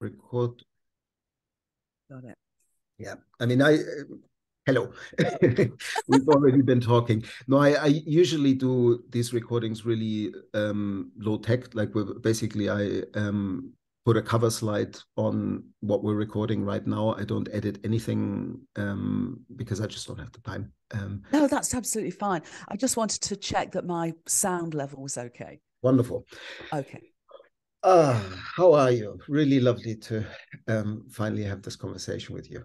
record. Got it. Yeah, I mean, I hello. We've already been talking. No, I, I usually do these recordings really um, low tech. Like basically, I um, put a cover slide on what we're recording right now. I don't edit anything um, because I just don't have the time. Um, no, that's absolutely fine. I just wanted to check that my sound level was okay. Wonderful. Okay. Ah, how are you? Really lovely to um, finally have this conversation with you.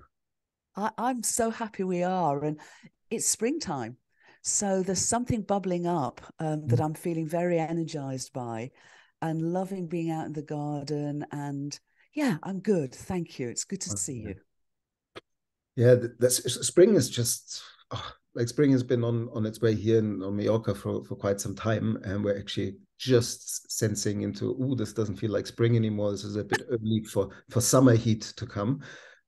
I, I'm so happy we are, and it's springtime, so there's something bubbling up um, that mm. I'm feeling very energized by, and loving being out in the garden. And yeah, I'm good. Thank you. It's good to see you. Yeah, that's spring is just oh, like spring has been on on its way here in, on Mallorca for for quite some time, and we're actually just sensing into oh this doesn't feel like spring anymore. This is a bit early for for summer heat to come.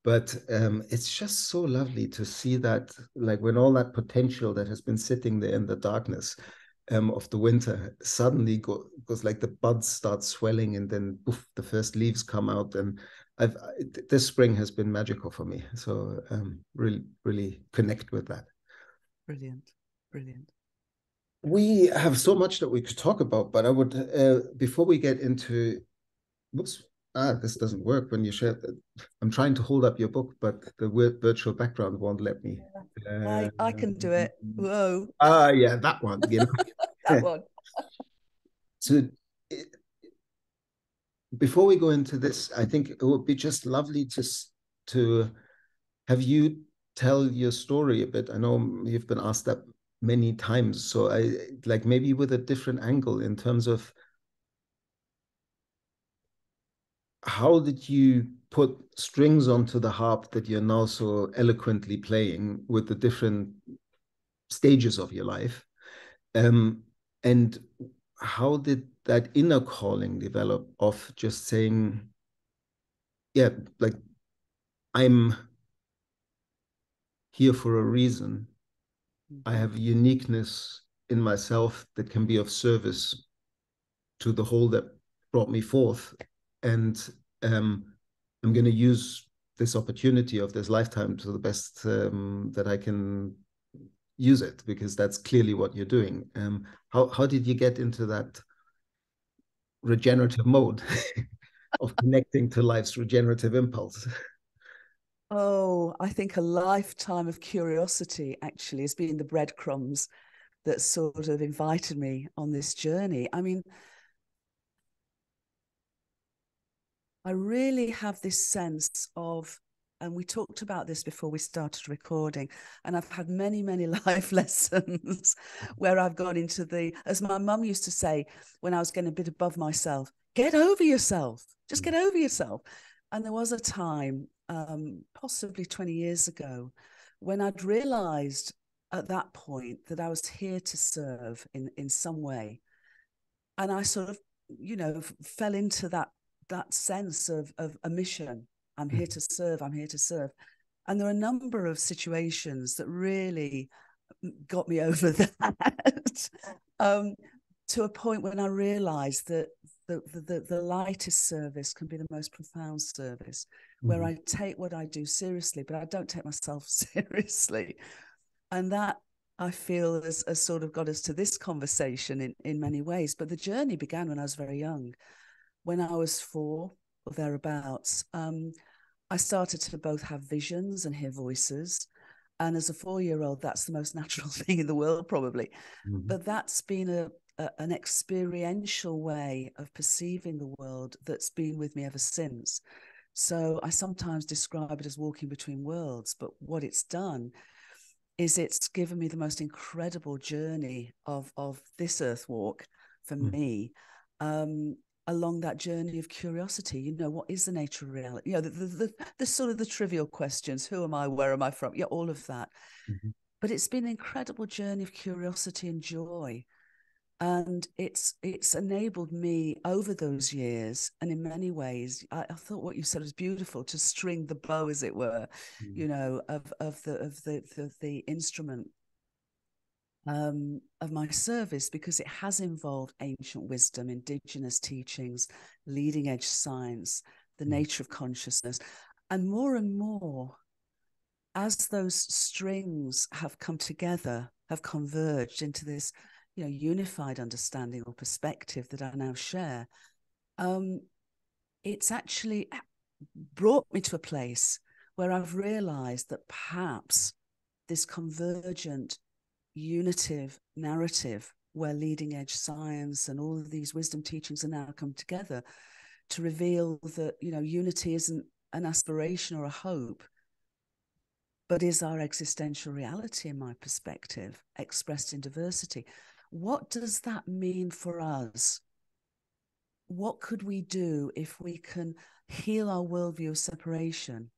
But um, it's just so lovely to see that like when all that potential that has been sitting there in the darkness um, of the winter suddenly go, goes like the buds start swelling and then oof, the first leaves come out. And I've this spring has been magical for me. So um, really really connect with that. Brilliant. Brilliant we have so much that we could talk about, but I would uh, before we get into whoops ah this doesn't work when you share I'm trying to hold up your book, but the virtual background won't let me. Uh, I, I can do it. Whoa. Ah yeah, that one. You know? that one. so it, before we go into this, I think it would be just lovely to to have you tell your story a bit. I know you've been asked that many times. So I like maybe with a different angle in terms of how did you put strings onto the harp that you're now so eloquently playing with the different stages of your life um, and how did that inner calling develop of just saying yeah like i'm here for a reason I have uniqueness in myself that can be of service to the whole that brought me forth. And um, I'm going to use this opportunity of this lifetime to the best um, that I can use it because that's clearly what you're doing. Um, how how did you get into that regenerative mode of connecting to life's regenerative impulse? Oh, I think a lifetime of curiosity actually has been the breadcrumbs that sort of invited me on this journey. I mean, I really have this sense of, and we talked about this before we started recording, and I've had many, many life lessons where I've gone into the, as my mum used to say when I was getting a bit above myself, get over yourself, just get mm. over yourself. And there was a time um, possibly 20 years ago when I'd realized at that point that I was here to serve in, in some way. And I sort of, you know, fell into that that sense of, of a mission. I'm here to serve, I'm here to serve. And there are a number of situations that really got me over that um, to a point when I realized that the, the, the lightest service can be the most profound service where mm-hmm. I take what I do seriously, but I don't take myself seriously. And that I feel has, has sort of got us to this conversation in, in many ways. But the journey began when I was very young. When I was four or thereabouts, um, I started to both have visions and hear voices. And as a four year old, that's the most natural thing in the world, probably. Mm-hmm. But that's been a, a, an experiential way of perceiving the world that's been with me ever since. So I sometimes describe it as walking between worlds, but what it's done is it's given me the most incredible journey of of this earth walk for mm. me um, along that journey of curiosity. You know what is the nature of reality? You know the, the, the, the sort of the trivial questions who am i where am i from? Yeah all of that. Mm-hmm. but it's been an incredible journey of curiosity and joy and it's it's enabled me over those years and in many ways I, I, thought what you said was beautiful to string the bow as it were mm. you know of of the of the the, the instrument um, of my service because it has involved ancient wisdom indigenous teachings leading edge science the mm. nature of consciousness. And more and more, as those strings have come together, have converged into this, you know, unified understanding or perspective that I now share, um, it's actually brought me to a place where I've realized that perhaps this convergent, unitive narrative where leading edge science and all of these wisdom teachings are now come together to reveal that you know unity isn't an aspiration or a hope but is our existential reality in my perspective expressed in diversity what does that mean for us what could we do if we can heal our worldview of separation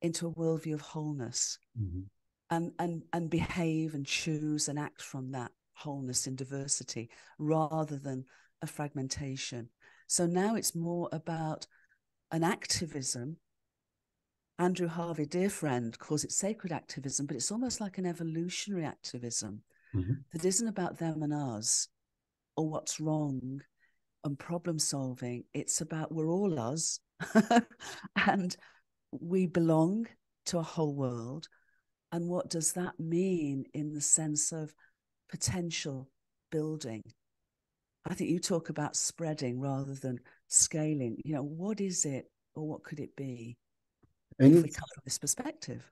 into a worldview of wholeness mm-hmm. and and and behave and choose and act from that wholeness in diversity rather than a fragmentation so now it's more about an activism. Andrew Harvey, dear friend, calls it sacred activism, but it's almost like an evolutionary activism mm-hmm. that isn't about them and us or what's wrong and problem solving. It's about we're all us and we belong to a whole world. And what does that mean in the sense of potential building? I think you talk about spreading rather than scaling. You know, what is it or what could it be and if we come from this perspective?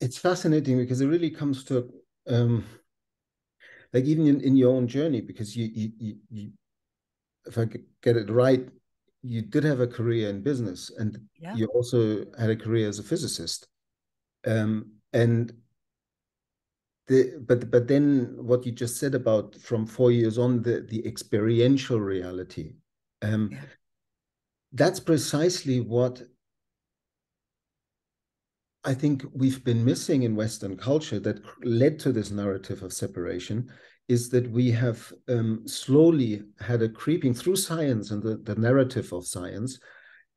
It's fascinating because it really comes to um, like even in, in your own journey, because you, you, you, you if I get it right, you did have a career in business and yeah. you also had a career as a physicist. Um, and the, but but then what you just said about from four years on the the experiential reality um, yeah. that's precisely what I think we've been missing in Western culture that led to this narrative of separation is that we have um, slowly had a creeping through science and the, the narrative of science,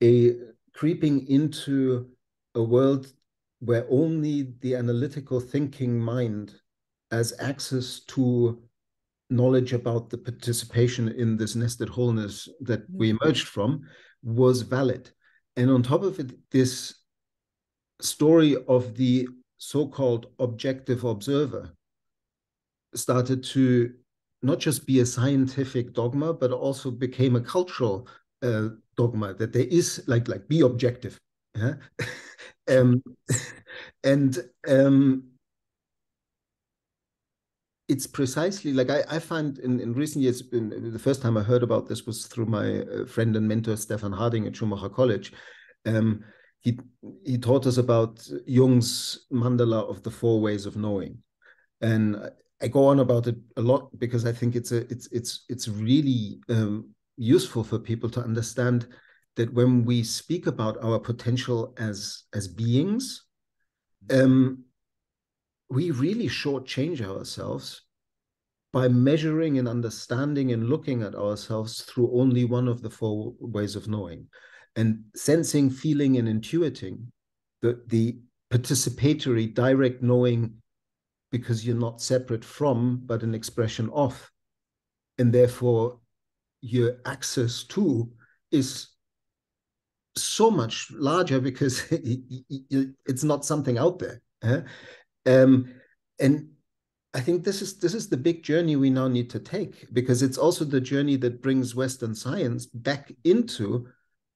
a creeping into a world where only the analytical thinking mind has access to knowledge about the participation in this nested wholeness that we mm-hmm. emerged from was valid. And on top of it, this story of the so-called objective observer started to not just be a scientific dogma, but also became a cultural uh, dogma that there is like like be objective. Yeah? um, and um, it's precisely like I, I find in, in recent years, in, the first time I heard about this was through my uh, friend and mentor Stephan Harding at Schumacher College. Um, he he taught us about Jung's mandala of the four ways of knowing, and I go on about it a lot because I think it's a it's it's it's really um, useful for people to understand that when we speak about our potential as as beings, um, we really shortchange ourselves by measuring and understanding and looking at ourselves through only one of the four ways of knowing and sensing feeling and intuiting the, the participatory direct knowing because you're not separate from but an expression of. And therefore your access to is so much larger because it's not something out there um, and I think this is this is the big journey we now need to take because it's also the journey that brings Western science back into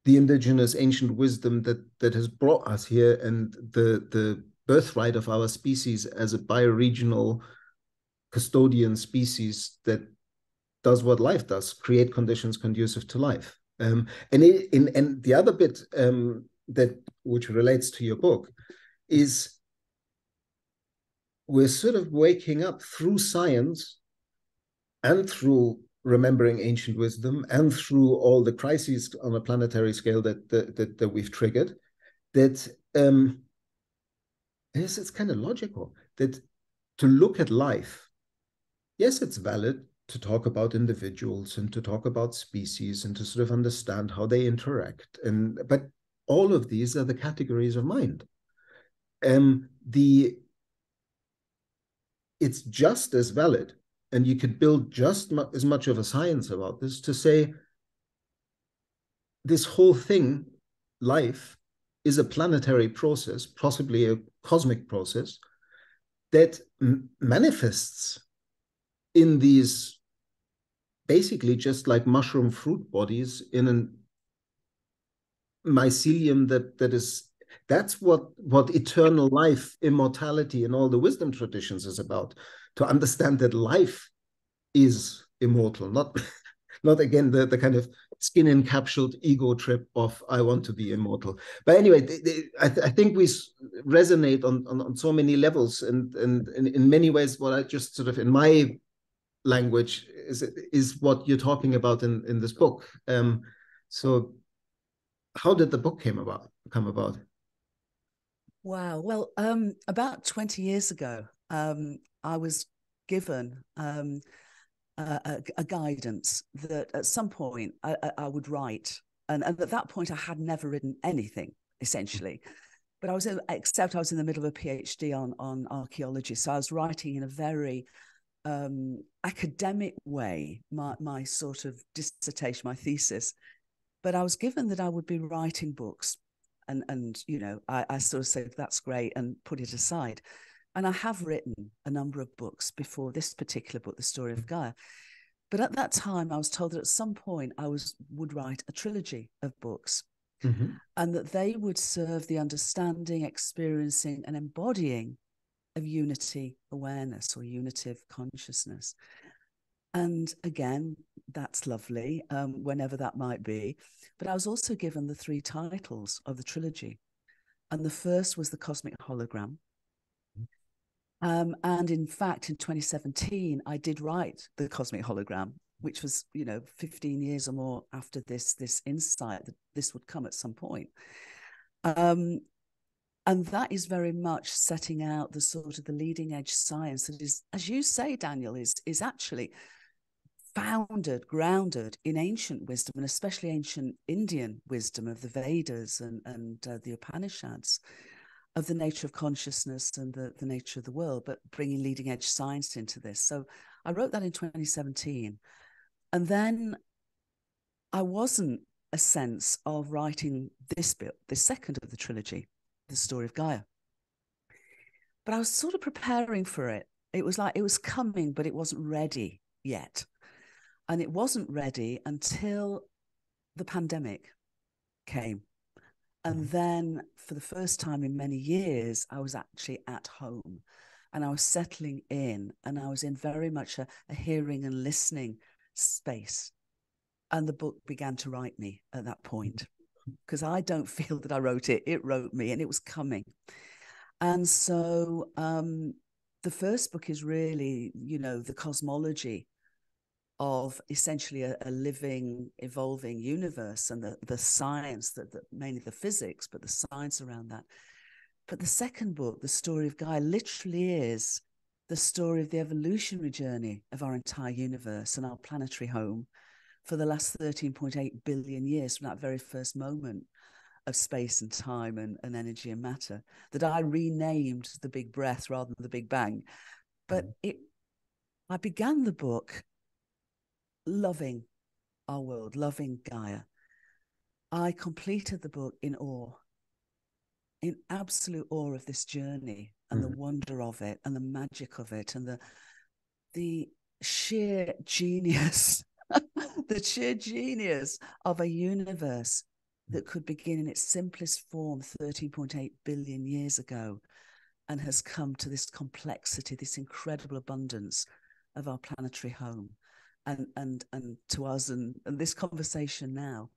the indigenous ancient wisdom that that has brought us here and the the birthright of our species as a bioregional custodian species that does what life does create conditions conducive to life. Um, and it, in and the other bit um, that which relates to your book is we're sort of waking up through science and through remembering ancient wisdom and through all the crises on a planetary scale that that, that, that we've triggered that um yes it's kind of logical that to look at life yes it's valid to talk about individuals and to talk about species and to sort of understand how they interact and but all of these are the categories of mind. Um the it's just as valid and you could build just mu as much of a science about this to say this whole thing life is a planetary process, possibly a cosmic process, that manifests in these basically just like mushroom fruit bodies in an mycelium that that is that's what what eternal life immortality and all the wisdom traditions is about to understand that life is immortal not not again the, the kind of skin encapsulated ego trip of I want to be immortal. But anyway, they, they, I, th I, think we resonate on, on, on so many levels, and and in, many ways, what I just sort of in my language is is what you're talking about in in this book. Um, so, how did the book came about come about? Wow. Well, um, about 20 years ago, um, I was given um, a, a, guidance that at some point I, I would write. And, and, at that point, I had never written anything essentially. But I was, except I was in the middle of a PhD on, on archaeology. So I was writing in a very um, academic way, my, my sort of dissertation, my thesis. But I was given that I would be writing books. And, and you know, I, I sort of said, that's great, and put it aside. And I have written a number of books before this particular book, The Story of Gaia. But at that time, I was told that at some point I was would write a trilogy of books, mm-hmm. and that they would serve the understanding, experiencing, and embodying of unity awareness or unitive consciousness. And again, that's lovely, um, whenever that might be. But I was also given the three titles of the trilogy. And the first was The Cosmic Hologram, um, and in fact, in 2017, I did write the cosmic hologram, which was, you know, 15 years or more after this this insight that this would come at some point. Um, and that is very much setting out the sort of the leading edge science that is, as you say, Daniel, is is actually founded, grounded in ancient wisdom, and especially ancient Indian wisdom of the Vedas and and uh, the Upanishads of the nature of consciousness and the, the nature of the world, but bringing leading edge science into this. So I wrote that in 2017. And then I wasn't a sense of writing this bit, this second of the trilogy, The Story of Gaia. But I was sort of preparing for it. It was like it was coming, but it wasn't ready yet. And it wasn't ready until the pandemic came. And mm-hmm. then for the first time in many years, I was actually at home and I was settling in and I was in very much a, a hearing and listening space. And the book began to write me at that point because I don't feel that I wrote it, it wrote me and it was coming. And so um, the first book is really, you know, the cosmology of essentially a, a, living, evolving universe and the, the science, that mainly the physics, but the science around that. But the second book, The Story of Gaia, literally is the story of the evolutionary journey of our entire universe and our planetary home for the last 13.8 billion years from that very first moment of space and time and, and energy and matter that I renamed the Big Breath rather than the Big Bang. But mm. it I began the book loving our world, loving Gaia. I completed the book in awe, in absolute awe of this journey and mm. the wonder of it and the magic of it and the the sheer genius, the sheer genius of a universe that could begin in its simplest form 13.8 billion years ago and has come to this complexity, this incredible abundance of our planetary home and and and to us and, and this conversation now.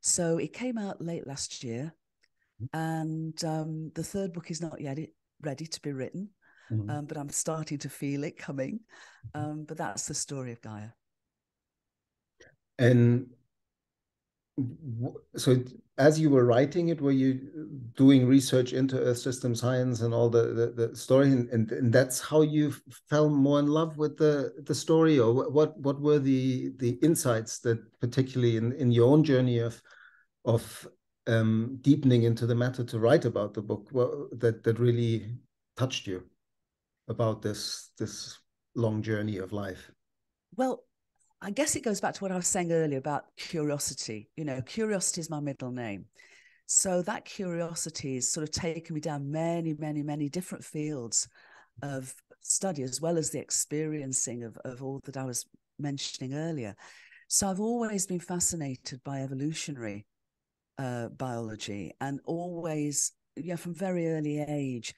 So it came out late last year, mm-hmm. and um, the third book is not yet ready to be written, mm-hmm. um, but I'm starting to feel it coming. Mm-hmm. Um, but that's the story of Gaia. And so as you were writing it were you doing research into earth system science and all the the, the story? And, and, and that's how you fell more in love with the the story? Or what what were the the insights that particularly in in your own journey of of um, deepening into the matter to write about the book well, that that really touched you about this this long journey of life? Well I guess it goes back to what I was saying earlier about curiosity. You know, curiosity is my middle name. So that curiosity has sort of taken me down many, many, many different fields of study, as well as the experiencing of, of all that I was mentioning earlier. So I've always been fascinated by evolutionary uh, biology and always, yeah, from very early age,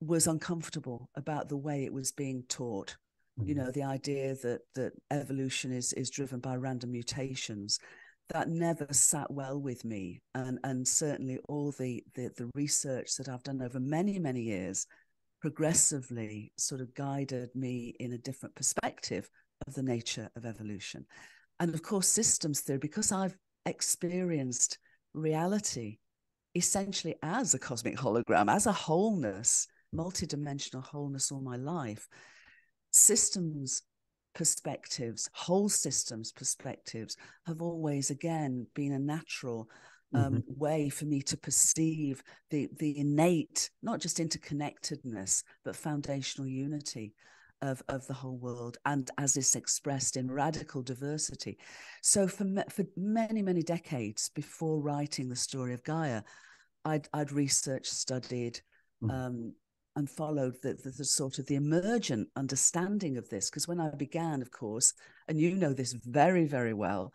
was uncomfortable about the way it was being taught. Mm-hmm. You know, the idea that that evolution is is driven by random mutations that never sat well with me and and certainly all the, the the research that i've done over many many years progressively sort of guided me in a different perspective of the nature of evolution and of course systems theory because i've experienced reality essentially as a cosmic hologram as a wholeness multidimensional wholeness all my life systems perspectives, whole systems perspectives, have always again been a natural um, mm-hmm. way for me to perceive the the innate, not just interconnectedness, but foundational unity of, of the whole world, and as is expressed in radical diversity. So for for many many decades before writing the story of Gaia, I'd I'd researched, studied, mm-hmm. um, and followed the, the, the, sort of the emergent understanding of this. Because when I began, of course, and you know this very, very well,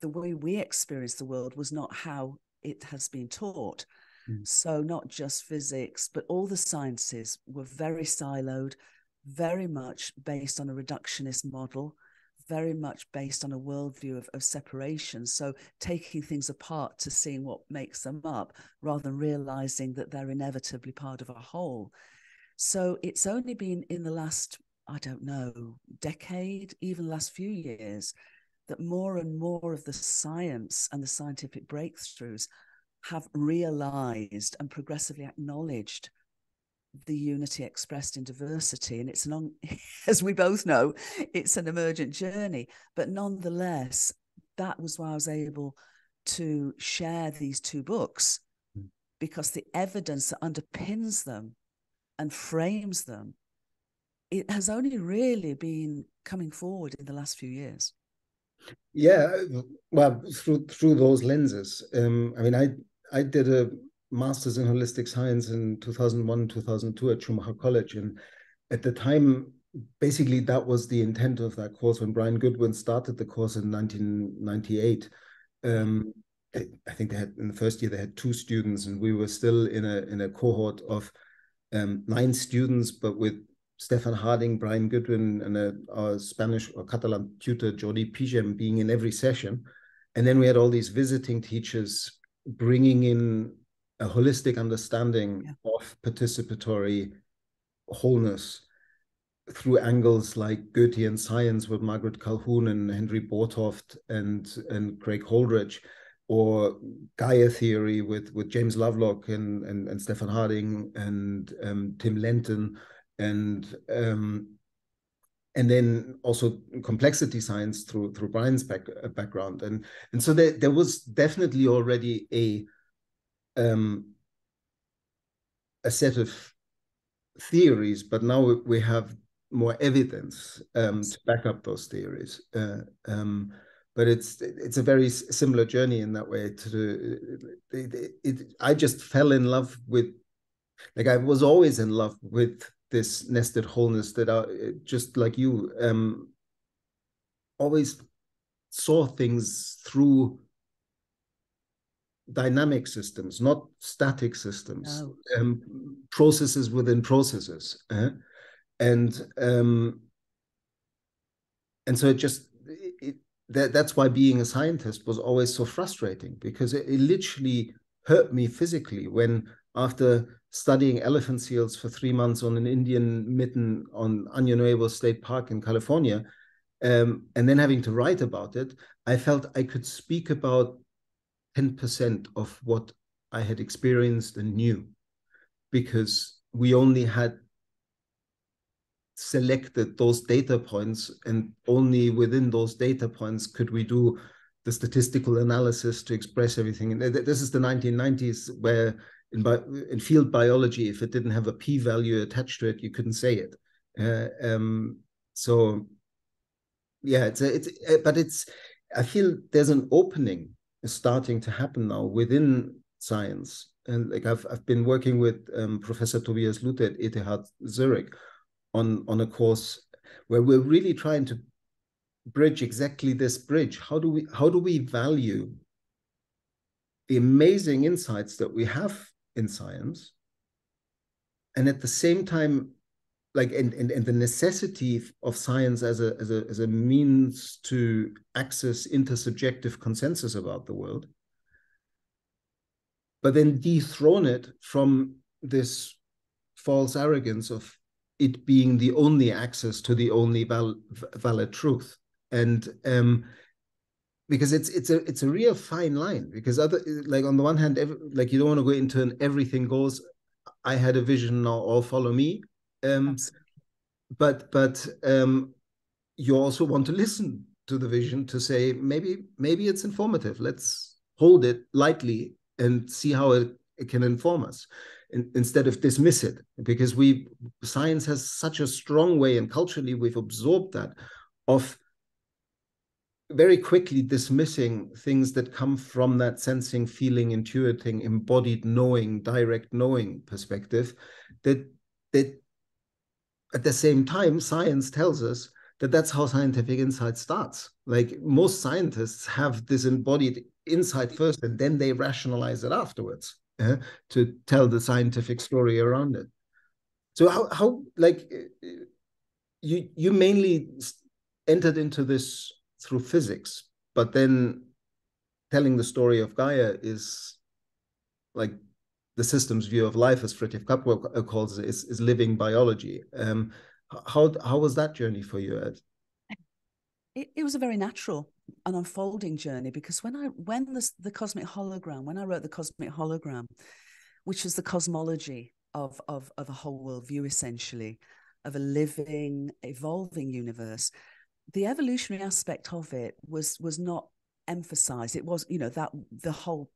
the way we experienced the world was not how it has been taught. Mm. So, not just physics, but all the sciences were very siloed, very much based on a reductionist model, very much based on a worldview of, of separation. So, taking things apart to seeing what makes them up rather than realizing that they're inevitably part of a whole. So, it's only been in the last, I don't know, decade, even the last few years, that more and more of the science and the scientific breakthroughs have realized and progressively acknowledged the unity expressed in diversity and it's an as we both know it's an emergent journey. But nonetheless that was why i was able to share these two books mm. because the evidence that underpins them and frames them it has only really been coming forward in the last few years. Yeah well through through those lenses. Um i mean i i did a master's in holistic science in 2001 2002 at schumacher college. And at the time basically that was the intent of that course. When brian goodwin started the course in 1998 um, i think they had in the first year they had two students and we were still in a in a cohort of um, nine students but with stephan harding brian goodwin and a, our spanish or catalan tutor jordi pigem being in every session. And then we had all these visiting teachers bringing in a holistic understanding yeah. of participatory wholeness through angles like Goethean science with Margaret Colquhoun and Henry Bortoft and and Craig Holdrege, or Gaia theory with with James Lovelock and and, and Stephan Harding and um, Tim Lenton and um, and then also complexity science through through Brian's back, uh, background and and so there there was definitely already a um, a set of theories, but now we have more evidence um, to back up those theories. Uh, um, but it's it's a very similar journey in that way. To the, it, it, I just fell in love with, like I was always in love with this nested wholeness that I just like you um, always saw things through dynamic systems, not static systems, no. um, processes within processes, uh, and um, and so it just it, that that's why being a scientist was always so frustrating because it, it literally hurt me physically when after studying elephant seals for three months on an Indian mitten Año Nuevo State Park in California, um, and then having to write about it, I felt I could speak about 10% of what I had experienced and knew because we only had selected those data points and only within those data points could we do the statistical analysis to express everything. And this is the 1990s where in, in field biology if it didn't have a p-value attached to it you couldn't say it. Uh, um, so yeah it's a, it's a, but it's i feel there's an opening is starting to happen now within science. And like I've I've been working with um, Professor Tobias Luthe at ETH Zurich on on a course where we're really trying to bridge exactly this bridge. How do we how do we value the amazing insights that we have in science, and at the same time, like and, and, and the necessity of science as a as a as a means to access intersubjective consensus about the world, but then dethrone it from this false arrogance of it being the only access to the only val valid truth. And um because it's it's a it's a real fine line because other like on the one hand every, like you don't want to go into an everything goes i had a vision now all follow me um but but um you also want to listen to the vision to say maybe maybe it's informative. Let's hold it lightly and see how it, it can inform us in, instead of dismiss it. Because we science has such a strong way and culturally we've absorbed that of very quickly dismissing things that come from that sensing, feeling, intuiting, embodied knowing, direct knowing perspective, that that at the same time, science tells us that that's how scientific insight starts. Like most scientists have this embodied insight first, and then they rationalize it afterwards uh, to tell the scientific story around it. So how how like you you mainly entered into this through physics, but then telling the story of Gaia is like the system's view of life, as Fritjof Capra calls it, is, is living biology. Um, how how was that journey for you, Ed? It, it was a very natural and unfolding journey because when I when the the cosmic hologram, when I wrote the cosmic hologram, which was the cosmology of of of a whole world view, essentially, of a living, evolving universe, the evolutionary aspect of it was was not emphasized it was you know that the whole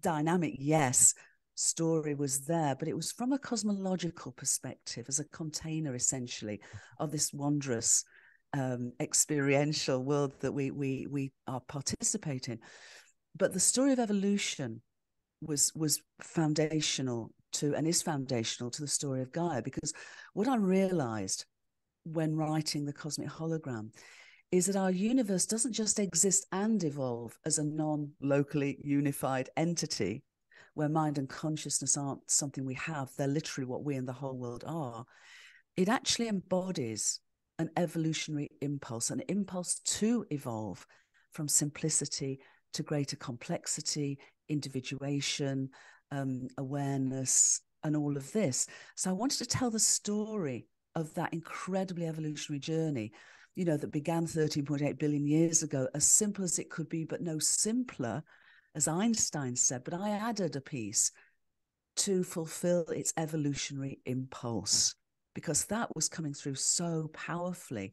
dynamic yes story was there but it was from a cosmological perspective as a container essentially of this wondrous um, experiential world that we we we are participating. But the story of evolution was was foundational to and is foundational to the story of gaia because what i realized when writing the cosmic hologram is that our universe doesn't just exist and evolve as a non locally unified entity where mind and consciousness aren't something we have, they're literally what we and the whole world are. It actually embodies an evolutionary impulse, an impulse to evolve from simplicity to greater complexity, individuation, um, awareness, and all of this. So I wanted to tell the story of that incredibly evolutionary journey, you know, that began 13.8 billion years ago, as simple as it could be, but no simpler, as Einstein said. But I added a piece to fulfill its evolutionary impulse because that was coming through so powerfully.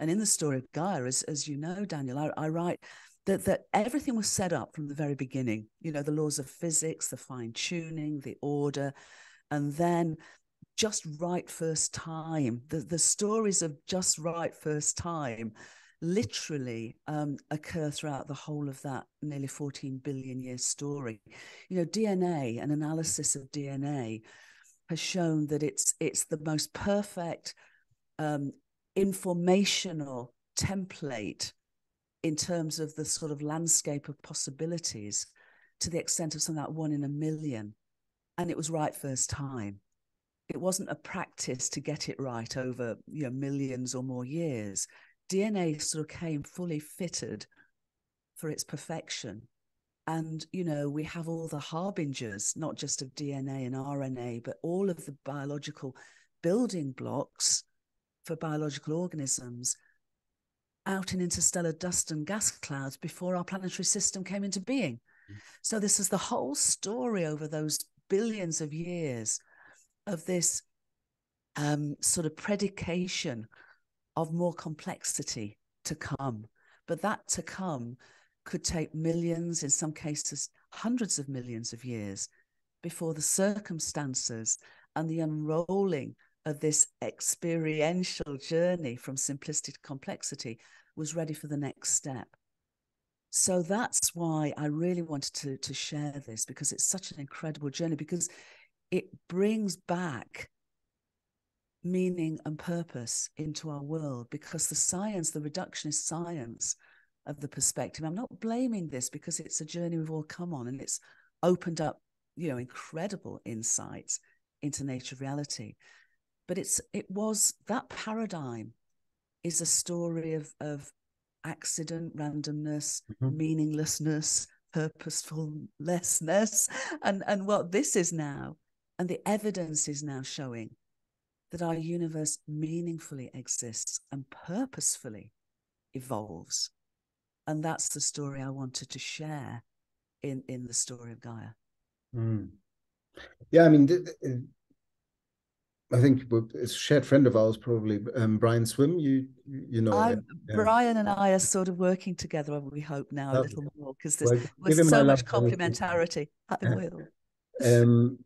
And in the story of Gaia, as, as you know, Daniel, I, I write that, that everything was set up from the very beginning. You know, the laws of physics, the fine tuning, the order. And then just right first time the, the stories of just right first time literally um, occur throughout the whole of that nearly 14 billion year story. You know dna an analysis of dna has shown that it's it's the most perfect um, informational template in terms of the sort of landscape of possibilities to the extent of something like one in a million. And it was right first time. It wasn't a practice to get it right over you know millions or more years dna sort of came fully fitted for its perfection and you know we have all the harbingers not just of dna and rna but all of the biological building blocks for biological organisms out in interstellar dust and gas clouds before our planetary system came into being mm. so this is the whole story over those billions of years of this um, sort of predication of more complexity to come. But that to come could take millions, in some cases, hundreds of millions of years before the circumstances and the unrolling of this experiential journey from simplicity to complexity was ready for the next step. so that's why I really wanted to to share this because it's such an incredible journey because it brings back meaning and purpose into our world because the science, the reductionist science of the perspective, I'm not blaming this because it's a journey we've all come on and it's opened up, you know, incredible insights into nature of reality. But it's it was that paradigm is a story of of accident, randomness, mm-hmm. meaninglessness, purposefulness, and and what this is now, and the evidence is now showing that our universe meaningfully exists and purposefully evolves. And that's the story I wanted to share in, in the story of Gaia. Mm. Yeah, I mean, I think a shared friend of ours, probably um, Brian Swimme. You you know, yeah. Brian and I are sort of working together. And we hope now a little more because there's, well, there's so much complementarity. I will. Um,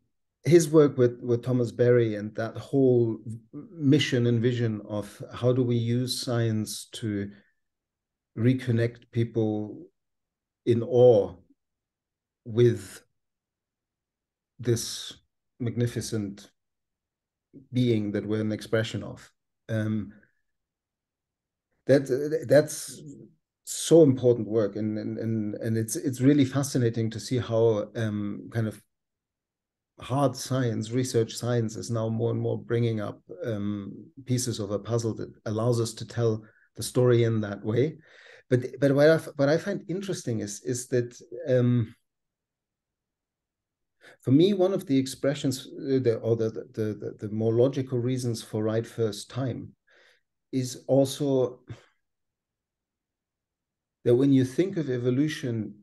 his work with with Thomas Berry and that whole mission and vision of how do we use science to reconnect people in awe with this magnificent being that we're an expression of. Um, that that's so important work, and and and and it's it's really fascinating to see how um, kind of hard science, research science is now more and more bringing up um, pieces of a puzzle that allows us to tell the story in that way. But but what I what I find interesting is is that um, for me one of the expressions uh, the, or the, the the the more logical reasons for right first time is also that when you think of evolution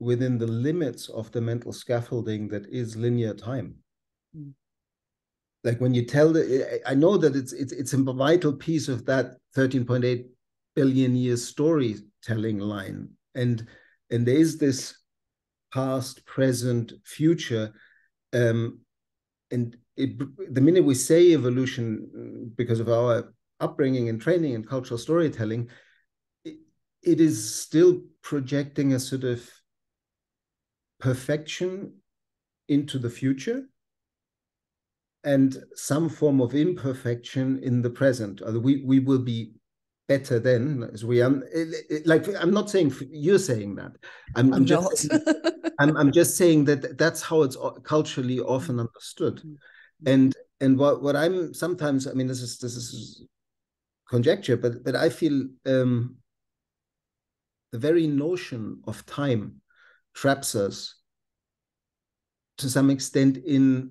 within the limits of the mental scaffolding that is linear time. Mm. Like when you tell the, I know that it's it's it's a vital piece of that 13.8 billion years storytelling line, and and there is this past, present, future, um, and it, the minute we say evolution because of our upbringing and training and cultural storytelling, it, it is still projecting a sort of perfection into the future and some form of imperfection in the present. We we will be better then as we are like I'm not saying you're saying that. I'm, I'm, I'm just saying, I'm, I'm just saying that that's how it's culturally often mm. understood. Mm. And and what what I'm sometimes I mean this is this is conjecture, but but I feel um, the very notion of time traps us to some extent in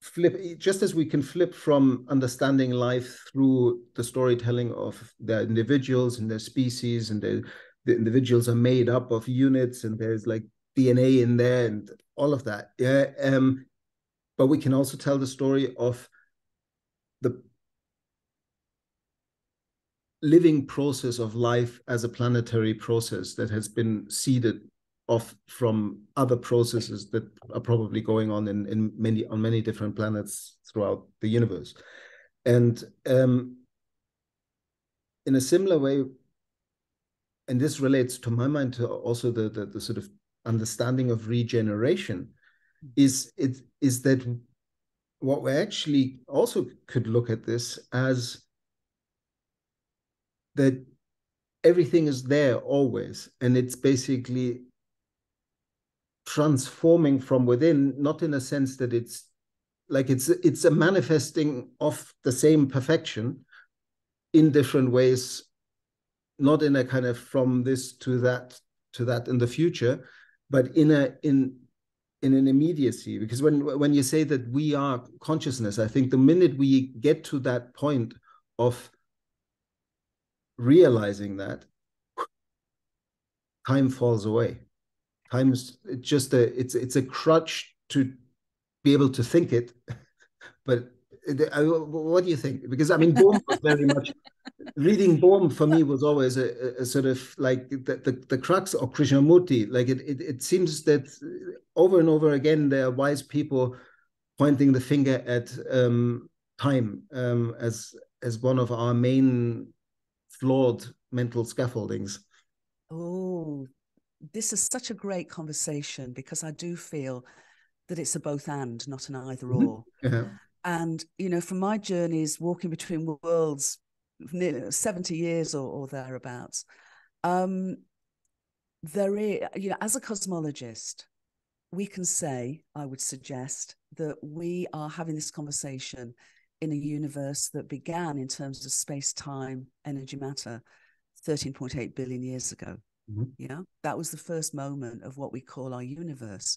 flip just as we can flip from understanding life through the storytelling of the individuals and their species and the, the individuals are made up of units and there's like dna in there and all of that yeah um but we can also tell the story of the living process of life as a planetary process that has been seeded off from other processes that are probably going on in, in many on many different planets throughout the universe. And um, in a similar way and this relates to my mind to also the, the, the sort of understanding of regeneration is it is that what we actually also could look at this as that everything is there always and it's basically transforming from within, not in a sense that it's like it's it's a manifesting of the same perfection in different ways, not in a kind of from this to that to that in the future, but in a in in an immediacy. Because when when you say that we are consciousness, I think the minute we get to that point of realizing that, time falls away times it's just a it's it's a crutch to be able to think it. But what do you think? Because i mean bohm was very much reading bohm for me was always a, a sort of like the, the, the crux of krishnamurti. Like it, it it seems that over and over again there are wise people pointing the finger at um, time um, as as one of our main flawed mental scaffoldings. Oh this is such a great conversation because I do feel that it's a both and, not an either mm-hmm. or. Yeah. And, you know, from my journeys walking between worlds, nearly 70 years or, or thereabouts, um, there is, you know, as a cosmologist, we can say, I would suggest, that we are having this conversation in a universe that began in terms of space time, energy matter, 13.8 billion years ago. Mm-hmm. Yeah, that was the first moment of what we call our universe.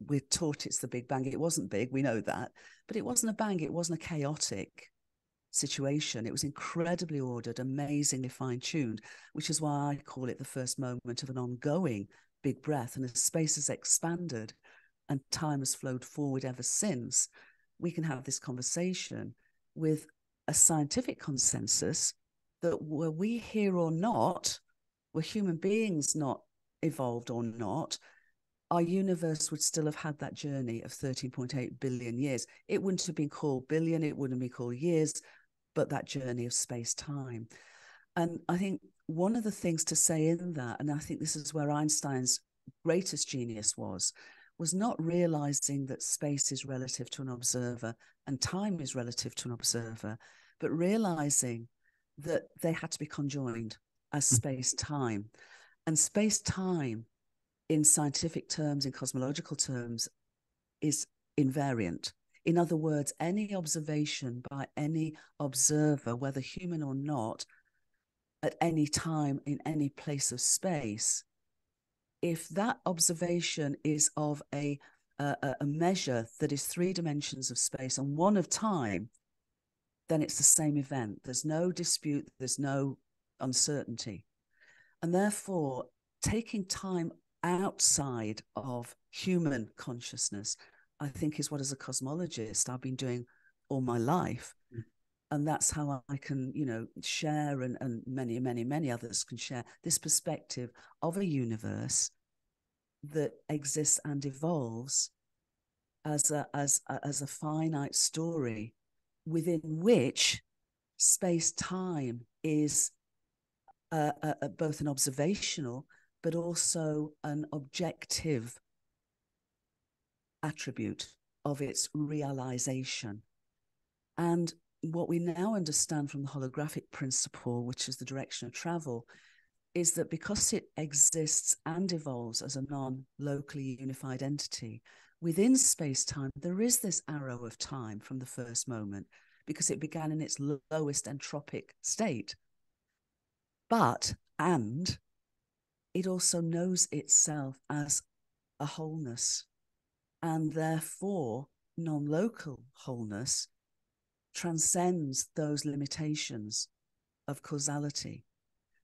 We're taught it's the Big Bang. It wasn't big, we know that, but it wasn't a bang, it wasn't a chaotic situation. It was incredibly ordered, amazingly fine tuned, which is why I call it the first moment of an ongoing big breath. And as space has expanded and time has flowed forward ever since, we can have this conversation with a scientific consensus that were we here or not, were human beings not evolved or not, our universe would still have had that journey of 13.8 billion years. It wouldn't have been called billion, it wouldn't be called years, but that journey of space time. And I think one of the things to say in that, and I think this is where Einstein's greatest genius was, was not realizing that space is relative to an observer and time is relative to an observer, but realizing that they had to be conjoined as hmm. space time. And space time, in scientific terms, in cosmological terms, is invariant. In other words, any observation by any observer, whether human or not, at any time in any place of space, if that observation is of a, a, a measure that is three dimensions of space and one of time, then it's the same event. There's no dispute, there's no uncertainty. And therefore, taking time outside of human consciousness, I think, is what, as a cosmologist, I've been doing all my life. Mm. And that's how I can, you know, share, and, and many, many, many others can share this perspective of a universe that exists and evolves as a as a, as a finite story within which space time is both an observational but also an objective attribute of its realization. And what we now understand from the holographic principle, which is the direction of travel, is that because it exists and evolves as a non locally unified entity, within space time, there is this arrow of time from the first moment because it began in its lowest entropic state. But, and it also knows itself as a wholeness, and therefore non local wholeness transcends those limitations of causality.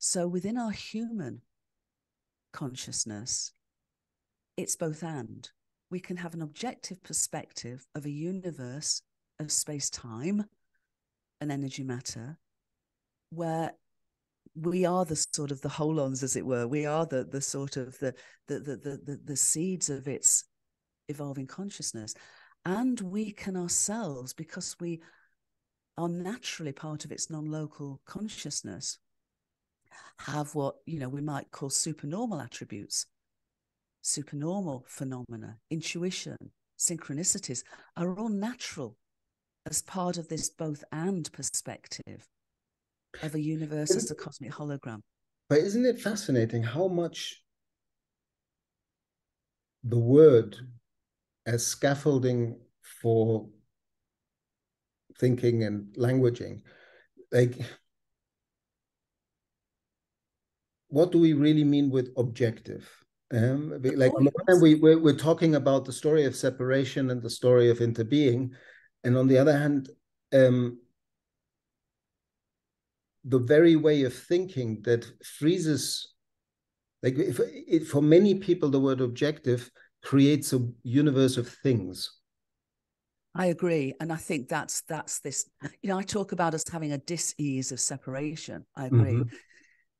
So within our human consciousness, it's both and. We can have an objective perspective of a universe of space time and energy matter where we are the sort of the holons as it were we are the the sort of the the the the, the seeds of its evolving consciousness. And we can ourselves, because we are naturally part of its non local consciousness, have what you know we might call supernormal attributes supernormal phenomena intuition synchronicities are all natural as part of this both and perspective of a universe as a cosmic hologram. But isn't it fascinating how much the word as scaffolding for thinking and languaging like what do we really mean with objective? Um, like the we, we're, we're talking about the story of separation and the story of interbeing. And on the other hand um, the very way of thinking that freezes like if, if for many people the word objective creates a universe of things. I agree, and I think that's that's this. You know, I talk about us having a dis-ease of separation. I agree. Mm-hmm.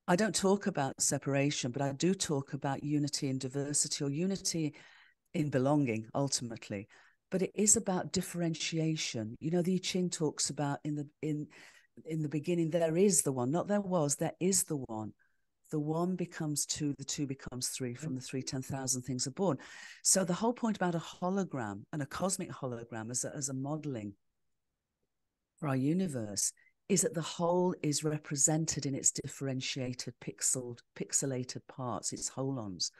I don't talk about separation, but I do talk about unity and diversity, or unity in belonging, ultimately. But it is about differentiation. You know, the I Ching talks about in the in in the beginning there is the one, not there was, there is the one. the one becomes two, the two becomes three. From the three, 10,000 things are born. So the whole point about a hologram and a cosmic hologram as a, as a modeling for our universe is that the whole is represented in its differentiated, pixeled, pixelated parts, its holons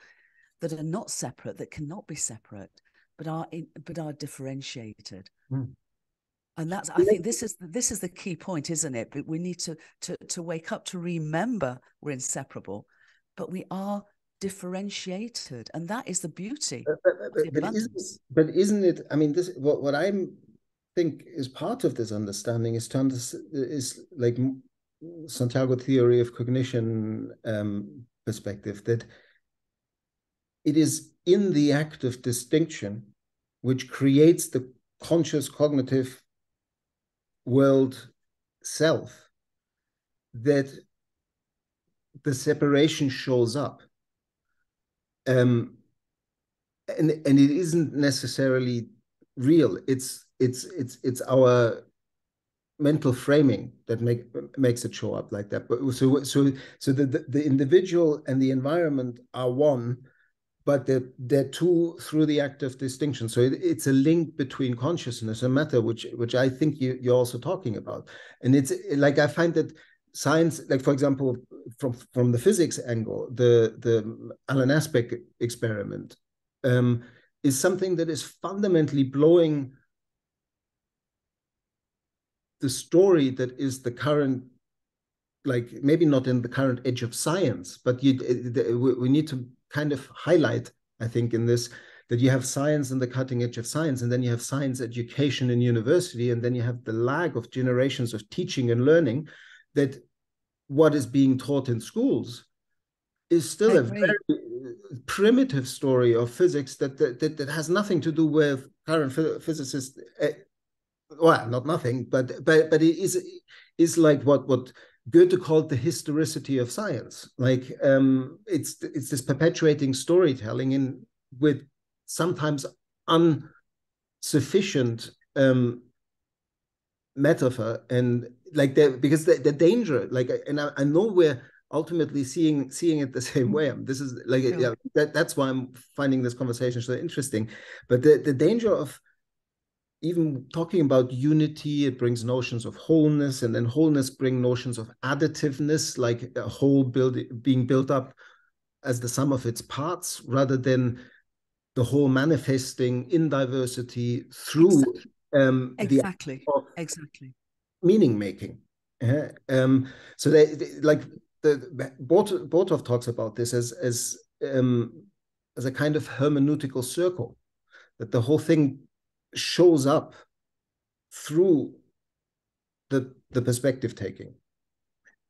that are not separate, that cannot be separate, but are in, but are differentiated. Mm. And that's I think this is this is the key point, isn't it? But we need to to to wake up to remember we're inseparable, but we are differentiated, and that is the beauty. But, but, but, isn't, but isn't, it? I mean, this what what I think is part of this understanding is to understand, is like Santiago theory of cognition um, perspective that it is in the act of distinction which creates the conscious cognitive world self that the separation shows up. Um, and and it isn't necessarily real. It's it's it's it's our mental framing that make makes it show up like that. But so so so the, the, the individual and the environment are one but they're, they're two through the act of distinction. So it, it's a link between consciousness and matter, which which I think you, you're also talking about. And it's like I find that science, like for example, from from the physics angle, the the Alan Aspect experiment um, is something that is fundamentally blowing the story that is the current like maybe not in the current edge of science but you we need to kind of highlight, I think, in this that you have science and the cutting edge of science, and then you have science education in university, and then you have the lag of generations of teaching and learning that what is being taught in schools is still a very primitive story of physics that, that that, has nothing to do with current physicists. Uh, well, not nothing, but but but it is is like what what Goethe called the historicity of science. Like um, it's it's this perpetuating storytelling in with sometimes insufficient um, metaphor and like the, because the, the danger like and I, I, know we're ultimately seeing seeing it the same way this is like yeah. yeah that, that's why i'm finding this conversation so interesting but the the danger of even talking about unity, it brings notions of wholeness, and then wholeness bring notions of additiveness, like a whole build being built up as the sum of its parts, rather than the whole manifesting in diversity through exactly. Um, exactly exactly meaning making. Yeah? Um, so they, they, like the Bortoft talks about this as as um, as a kind of hermeneutical circle, that the whole thing shows up through the the perspective taking.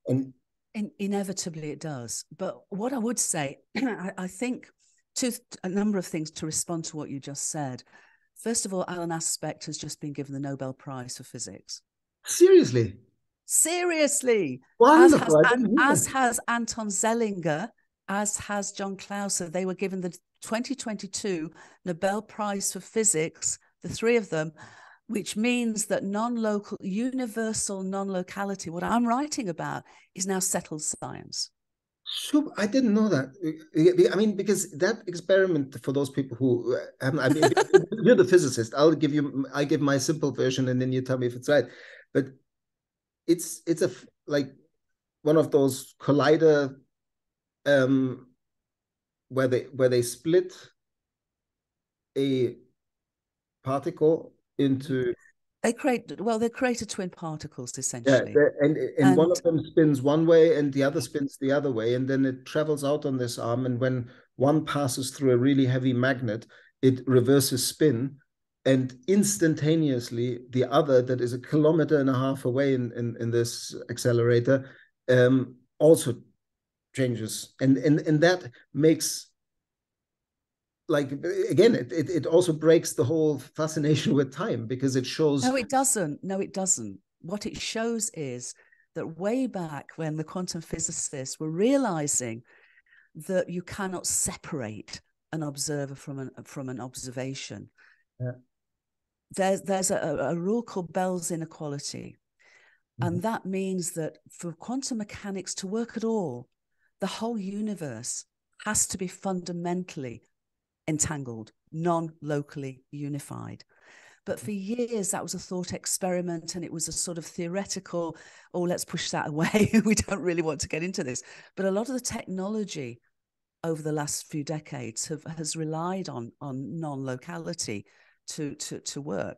And In, inevitably it does. But what i would say I, I, think to a number of things to respond to what you just said. First of all alan aspect has just been given the nobel prize for physics. Seriously? Seriously. As has, as has anton zeilinger as has john clauser. They were given the 2022 nobel prize for physics the three of them, which means that non-local, universal non-locality, what I'm writing about, is now settled science. Sure, I didn't know that. Uh, uh, I mean, because that experiment for those people who uh, haven't, I mean, you're the physicist. I'll give you, I give my simple version, and then you tell me if it's right. But it's it's a like one of those collider um, where they where they split a particle into they create well they create twin particles essentially. yeah, and, and, and one of them spins one way and the other spins the other way and then it travels out on this arm and when one passes through a really heavy magnet it reverses spin and instantaneously the other that is a kilometer and a half away in in, in this accelerator um, also changes. And and and that makes like again it, it, it also breaks the whole fascination with time because it shows no it doesn't no it doesn't what it shows is that way back when the quantum physicists were realizing that you cannot separate an observer from an from an observation yeah. there's there's a, a rule called bell's inequality mm-hmm. and that means that for quantum mechanics to work at all the whole universe has to be fundamentally entangled, non locally unified. But mm. for years, that was a thought experiment and it was a sort of theoretical, oh, let's push that away. we don't really want to get into this. But a lot of the technology over the last few decades have, has relied on, on non locality to, to, to work.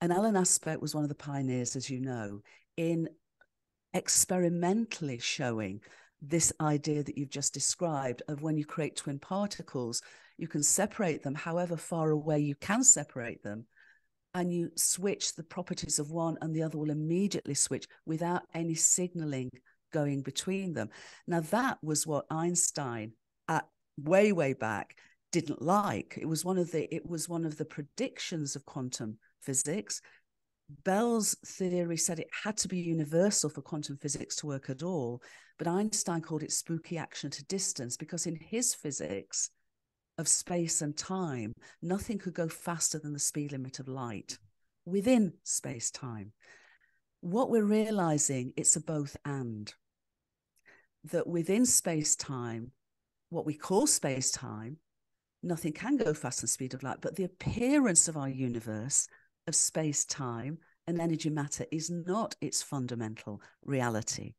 And Alan Aspect was one of the pioneers, as you know, in experimentally showing this idea that you've just described of when you create twin particles, you can separate them however far away you can separate them. And you switch the properties of one, and the other will immediately switch without any signaling going between them. Now, that was what Einstein, at way, way back, didn't like. It was one of the it was one of the predictions of quantum physics. Bell's theory said it had to be universal for quantum physics to work at all, but Einstein called it spooky action at a distance because in his physics of space and time, nothing could go faster than the speed limit of light within space time. What we're realizing, it's a both and. That within space time, what we call space time, nothing can go faster than the speed of light, but the appearance of our universe of space time and energy matter is not its fundamental reality.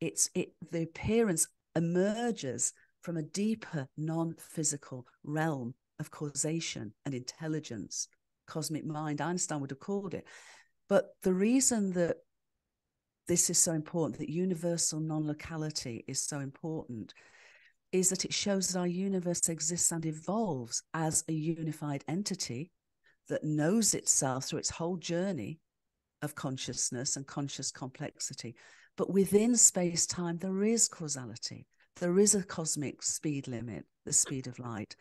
It's it the appearance emerges from a deeper non-physical realm of causation and intelligence, cosmic mind, Einstein would have called it. But the reason that this is so important, that universal non-locality is so important, is that it shows that our universe exists and evolves as a unified entity that knows itself through its whole journey of consciousness and conscious complexity. But within space time, there is causality. There is a cosmic speed limit, the speed of light.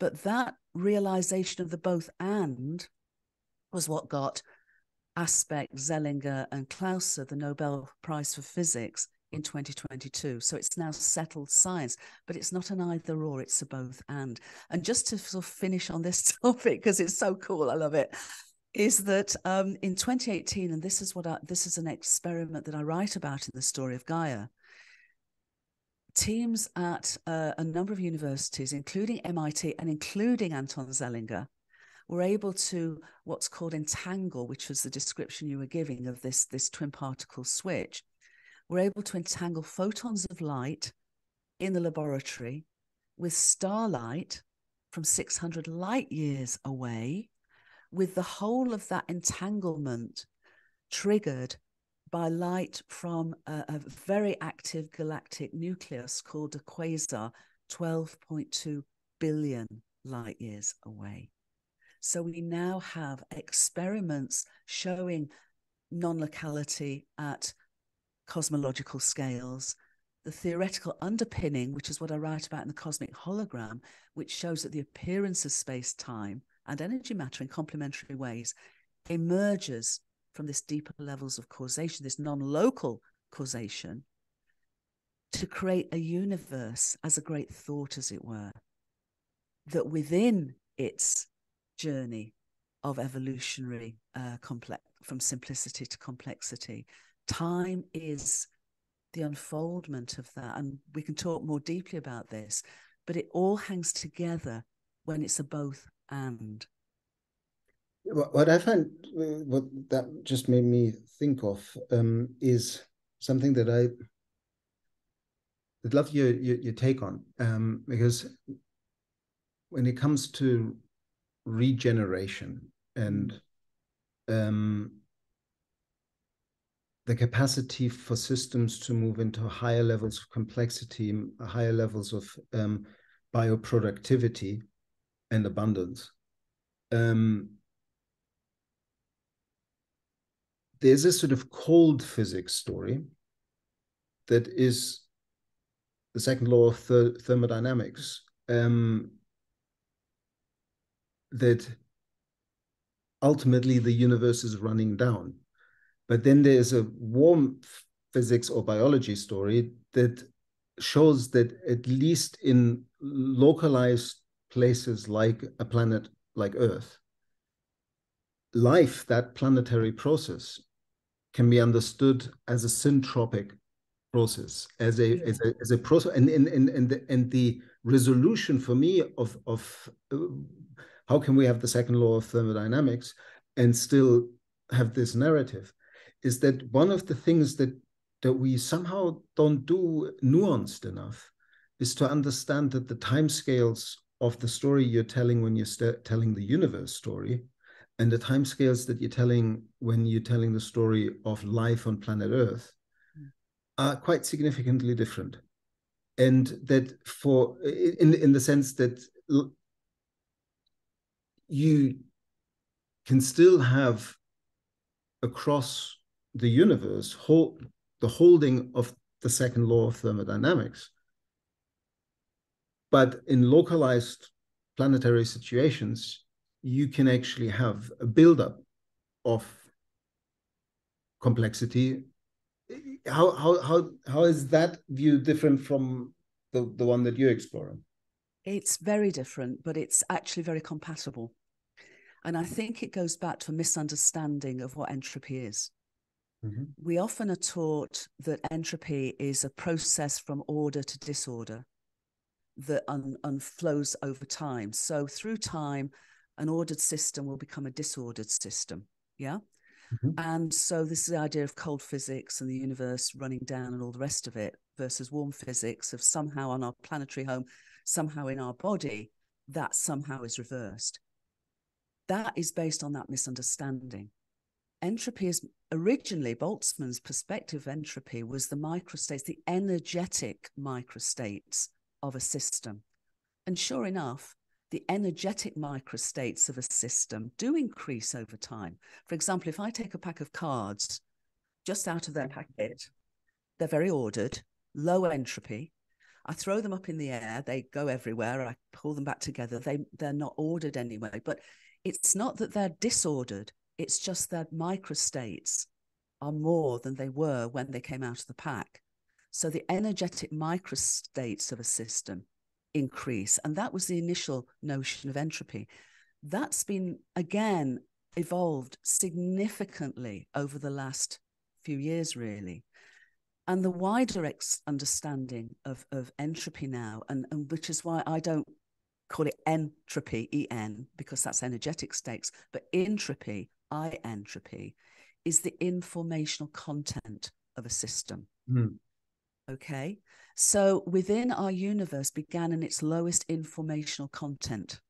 But that realization of the both and was what got Aspect, Zeilinger, and Clauser the Nobel Prize for Physics in 2022. So it's now settled science, but it's not an either or, it's a both and. And just to sort of finish on this topic, because it's so cool, I love it, is that um, in 2018, and this is what I, this is an experiment that I write about in the story of Gaia. Teams at uh, a number of universities, including MIT and including Anton Zeilinger, were able to what's called entangle, which was the description you were giving of this, this twin particle switch we're able to entangle photons of light in the laboratory with starlight from 600 light years away, with the whole of that entanglement triggered by light from a, a very active galactic nucleus called a quasar 12.2 billion light years away. So we now have experiments showing non locality at cosmological scales, the theoretical underpinning, which is what I write about in the cosmic hologram, which shows that the appearance of space time and energy matter in complementary ways emerges from this deeper levels of causation, this non local causation, to create a universe as a great thought, as it were, that within its journey of evolutionary uh, complex from simplicity to complexity time is the unfoldment of that. And we can talk more deeply about this, but it all hangs together when it's a both and. What I find, what that just made me think of, um, is something that I would love your, your, your take on, um, because when it comes to regeneration and um, the capacity for systems to move into higher levels of complexity, higher levels of um, bioproductivity and abundance. Um, there's a sort of cold physics story that is the second law of th thermodynamics um, that ultimately the universe is running down but then there's a warm physics or biology story that shows that at least in localized places like a planet like Earth, life, that planetary process, can be understood as a syntropic process as a yeah. as a as a process and and and and the, and the resolution for me of of uh, how can we have the second law of thermodynamics and still have this narrative is that one of the things that that we somehow don't do nuanced enough is to understand that the time scales of the story you're telling when you're telling the universe story and the time scales that you're telling when you're telling the story of life on planet earth are quite significantly different. And that for in in the sense that you can still have across the universe hold the holding of the second law of thermodynamics. But in localized planetary situations you can actually have a buildup of complexity. How how how how is that view different from the the one that you're exploring? It's very different but it's actually very compatible. And i think it goes back to a misunderstanding of what entropy is mm-hmm. we often are taught that entropy is a process from order to disorder that un, unflows over time so through time an ordered system will become a disordered system yeah Mm-hmm. And so this is the idea of cold physics and the universe running down and all the rest of it versus warm physics of somehow on our planetary home, somehow in our body, that somehow is reversed. That is based on that misunderstanding. Entropy is originally Boltzmann's perspective of entropy was the microstates, the energetic microstates of a system. And sure enough, the energetic microstates of a system do increase over time. For example, if I take a pack of cards just out of their packet, they're very ordered, low entropy. I throw them up in the air, they go everywhere. I pull them back together. They they're not ordered anyway. But it's not that they're disordered. It's just that microstates are more than they were when they came out of the pack. So the energetic microstates of a system increase. And that was the initial notion of entropy. That's been, again, evolved significantly over the last few years, really. And the wider ex- understanding of, of entropy now, and, and which is why I don't call it entropy, En, because that's energetic states, but entropy, I entropy, is the informational content of a system. Mm. Okay. So within our universe began in its lowest informational content.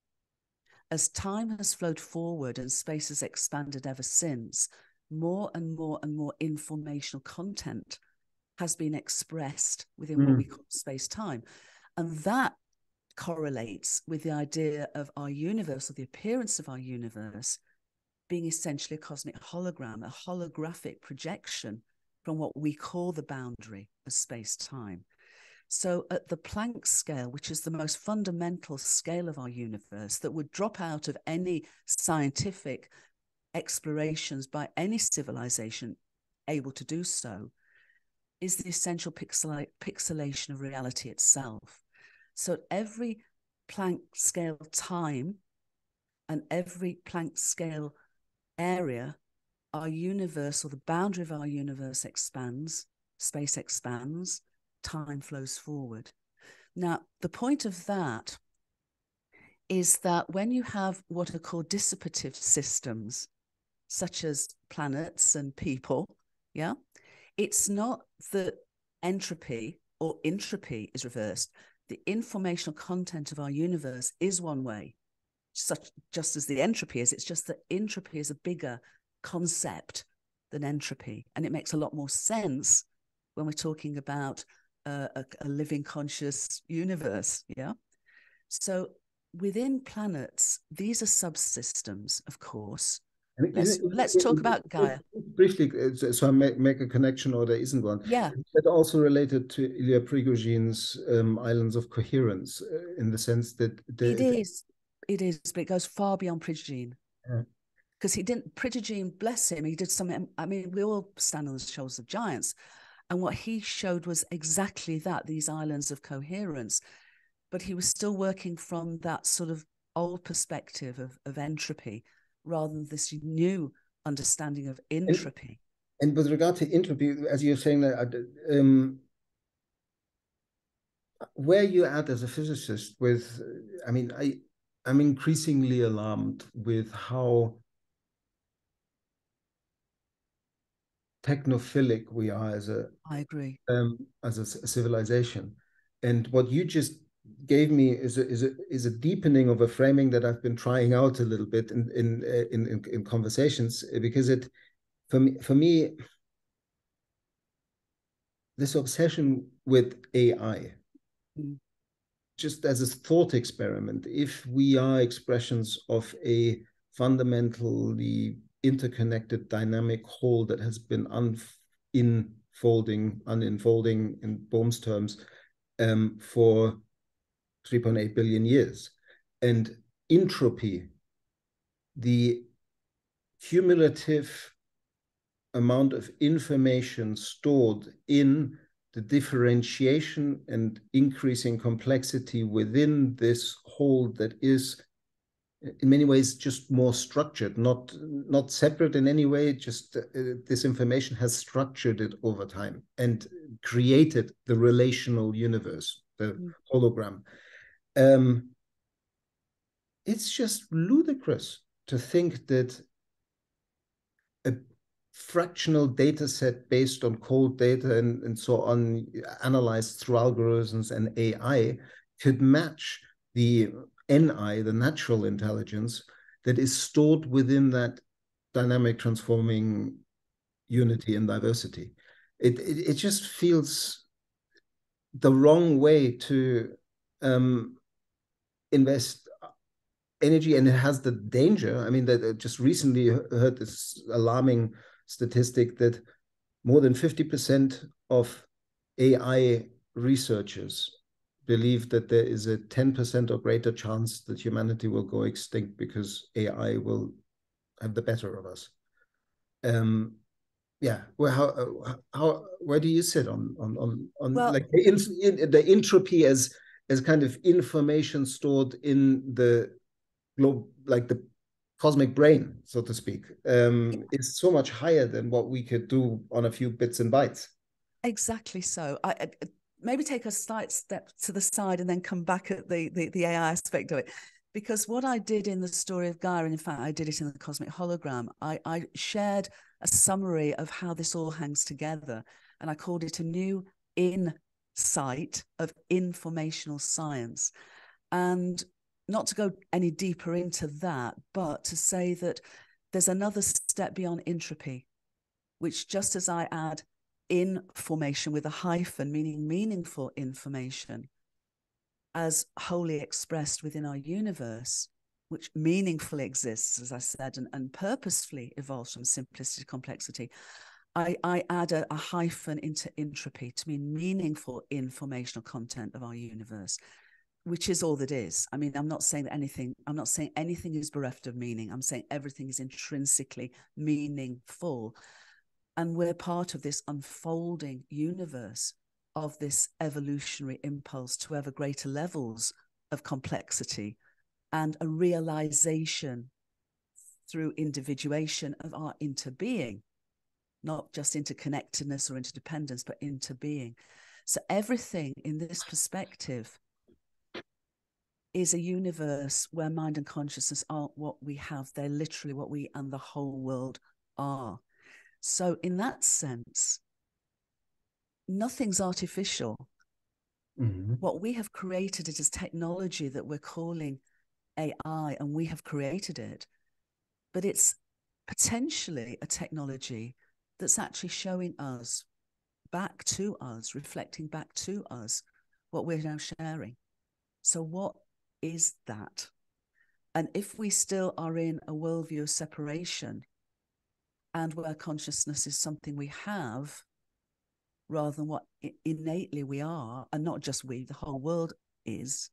As time has flowed forward and space has expanded ever since, more and more and more informational content has been expressed within mm. what we hmm. call space time. And that correlates with the idea of our universe or the appearance of our universe being essentially a cosmic hologram, a holographic projection from what we call the boundary of space time. So, at the Planck scale, which is the most fundamental scale of our universe that would drop out of any scientific explorations by any civilization able to do so, is the essential pixel- pixelation of reality itself. So, at every Planck scale time and every Planck scale area, our universe or the boundary of our universe expands, space expands, time flows forward. Now, the point of that is that when you have what are called dissipative systems, such as planets and people, yeah, it's not that entropy or entropy is reversed. The informational content of our universe is one way, such just as the entropy is. It's just that entropy is a bigger concept than entropy. And it makes a lot more sense when we're talking about a, a, a living conscious universe. Yeah. So within planets, these are subsystems, of course. Let's, let's talk about Gaia. Briefly, uh, so I make, make a connection, or there isn't one. Yeah. That also related to Ilya Prigogine's um, Islands of Coherence, uh, in the sense that it is, it is, but it goes far beyond Prigogine. Yeah because he didn't Prigogine, bless him, he did something. I mean, we all stand on the shoulders of giants. And what he showed was exactly that, these islands of coherence. But he was still working from that sort of old perspective of, of entropy rather than this new understanding of entropy. And, and with regard to entropy, as you're saying that, um, where you at as a physicist with i mean i i'm increasingly alarmed with how technophilic we are as a i agree um, as a, a, civilization and what you just gave me is a, is a is a deepening of a framing that i've been trying out a little bit in in in, in, in conversations because it for me for me this obsession with ai mm. Just as a thought experiment if we are expressions of a fundamentally interconnected dynamic whole that has been unfolding, unfolding in Bohm's terms um, for 3.8 billion years. And entropy, the cumulative amount of information stored in the differentiation and increasing complexity within this whole that is in many ways just more structured not not separate in any way just uh, this information has structured it over time and created the relational universe the mm. hologram um, it's just ludicrous to think that fractional data set based on cold data and, and so on analyzed through algorithms and ai could match the NI, the natural intelligence, that is stored within that dynamic transforming unity and diversity. It, it, it just feels the wrong way to um, invest energy and it has the danger i mean that just recently heard this alarming statistic that more than 50% of ai researchers believe that there is a 10% or greater chance that humanity will go extinct because AI will have the better of us. Um, yeah, well, how, how, where do you sit on on on on well, like the, in, the entropy as as kind of information stored in the globe, like the cosmic brain, so to speak, um, is so much higher than what we could do on a few bits and bytes. Exactly so. I, I maybe take a slight step to the side and then come back at the, the, the AI aspect of it. Because what I did in the story of Gaia, and in fact, I did it in the Cosmic Hologram, I, I shared a summary of how this all hangs together. And I called it a new insight of informational science. And not to go any deeper into that, but to say that there's another step beyond entropy, which just as I add information with a hyphen, meaning meaningful information, as wholly expressed within our universe, which meaningfully exists, as I said, and, and purposefully evolves from simplicity to complexity. I, I add a, a hyphen into entropy to mean meaningful informational content of our universe, which is all that is. I mean, I'm not saying that anything, I'm not saying anything is bereft of meaning. I'm saying everything is intrinsically meaningful. And we're part of this unfolding universe of this evolutionary impulse to ever greater levels of complexity and a realization through individuation of our interbeing, not just interconnectedness or interdependence, but interbeing. So everything in this perspective is a universe where mind and consciousness aren't what we have, they're literally what we and the whole world are. So, in that sense, nothing's artificial. Mm-hmm. What we have created is technology that we're calling AI, and we have created it. But it's potentially a technology that's actually showing us back to us, reflecting back to us what we're now sharing. So, what is that? And if we still are in a worldview of separation, and where consciousness is something we have rather than what innately we are, and not just we, the whole world is,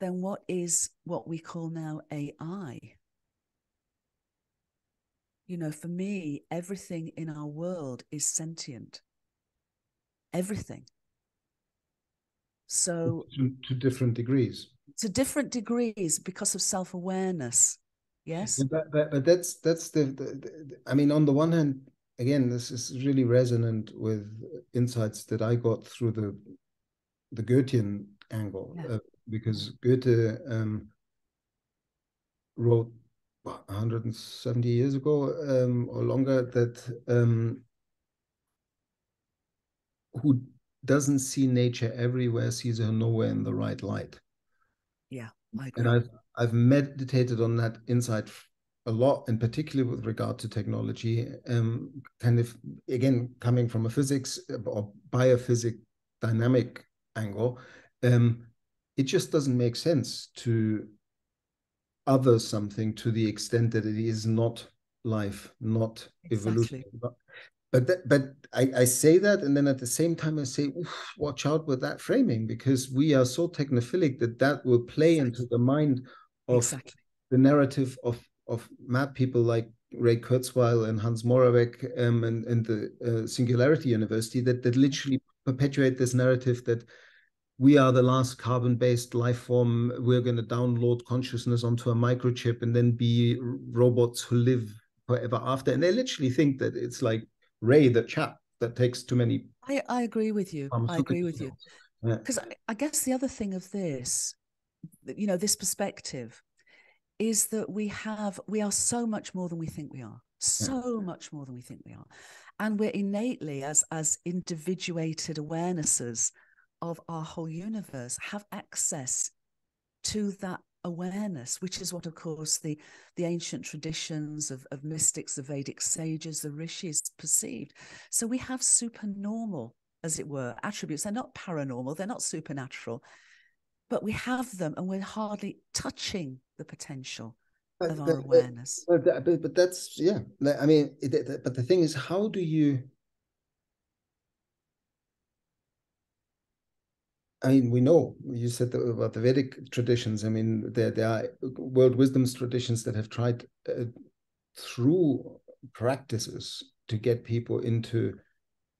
then what is what we call now AI? You know, for me, everything in our world is sentient. Everything. So, to, to different degrees. To different degrees because of self awareness Yes. But, but, but that's that's the, the, the, I mean, on the one hand, again, this is really resonant with insights that I got through the the Goethean angle yeah. uh, because Goethe um, wrote 170 years ago um, or longer that um, who doesn't see nature everywhere sees her nowhere in the right light. Yeah, I agree. And I've I've meditated on that insight a lot, and particularly with regard to technology. Um, kind of again coming from a physics or biophysics dynamic angle, um, it just doesn't make sense to other something to the extent that it is not life, not exactly. evolution, but that, but I, I say that and then at the same time i say watch out with that framing because we are so technophilic that that will play exactly. into the mind of exactly. the narrative of of mad people like ray kurzweil and hans moravec um, and, and the uh, singularity university that that literally perpetuate this narrative that we are the last carbon-based life form we're going to download consciousness onto a microchip and then be robots who live forever after and they literally think that it's like Ray, the chap that takes too many. I, I agree with you. I agree with you. Because yeah. I, I guess the other thing of this, you know, this perspective is that we have, we are so much more than we think we are. So yeah. much more than we think we are. And we're innately, as, as individuated awarenesses of our whole universe, have access to that awareness, which is what, of course, the, the ancient traditions of, of mystics, the Vedic sages, the rishis perceived. So we have supernormal, as it were, attributes. They're not paranormal, they're not supernatural, but we have them and we're hardly touching the potential but, of our but, awareness. But, but, but that's, yeah. I mean, it, but the thing is, how do you I mean, we know you said about the Vedic traditions. I mean, there there are world wisdoms traditions that have tried uh, through practices to get people into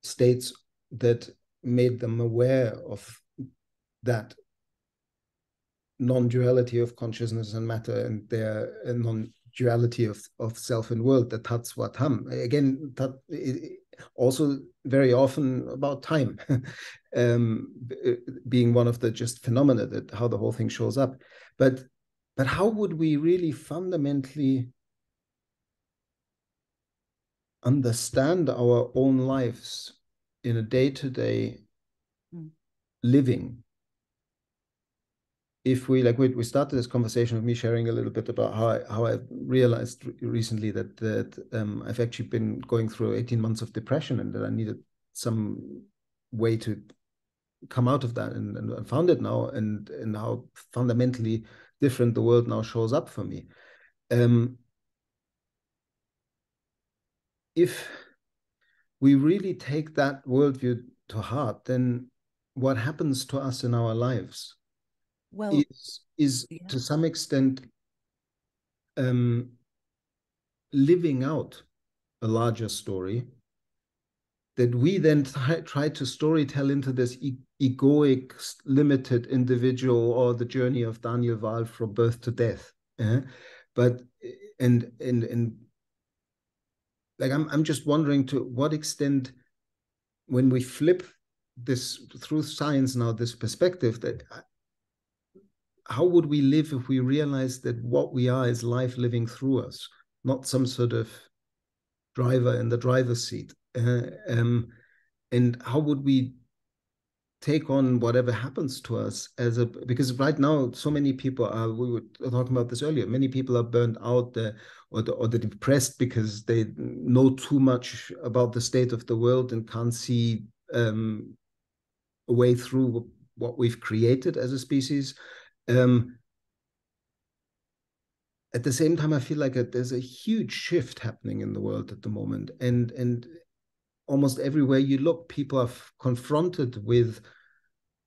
states that made them aware of that non-duality of consciousness and matter and their uh, non-duality of, of self and world, the tatsvatam. Again, tat, also very often about time um, being one of the just phenomena that how the whole thing shows up but but how would we really fundamentally understand our own lives in a day-to-day mm. living if we like we, we started this conversation with me sharing a little bit about how I, how I realized recently that that um, I've actually been going through 18 months of depression and that I needed some way to come out of that and, and found it now and and how fundamentally different the world now shows up for me. Um, if we really take that worldview to heart then what happens to us in our lives well is is yeah. to some extent um, living out a larger story that we then try, try to storytell into this e egoic limited individual or the journey of daniel wahl from birth to death uh, but and and and like I'm, I'm just wondering to what extent when we flip this through science now this perspective that how would we live if we realized that what we are is life living through us, not some sort of driver in the driver's seat? Uh, um, and how would we take on whatever happens to us as a because right now so many people are we were talking about this earlier many people are burned out uh, or the, or they're depressed because they know too much about the state of the world and can't see um, a way through what we've created as a species um, at the same time, I feel like a, there's a huge shift happening in the world at the moment, and and almost everywhere you look, people are confronted with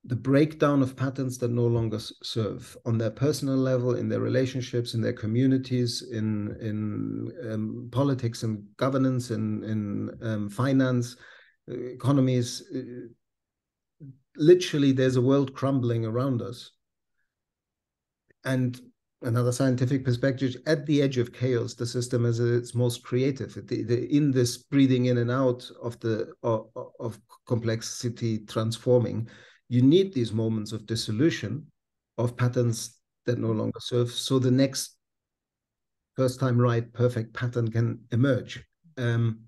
the breakdown of patterns that no longer serve on their personal level, in their relationships, in their communities, in in um, politics and governance, in in um, finance, uh, economies. Uh, literally, there's a world crumbling around us and another scientific perspective at the edge of chaos the system is its most creative. The, the, in this breathing in and out of the of, of complexity transforming you need these moments of dissolution of patterns that no longer serve. So the next first time right perfect pattern can emerge. Um,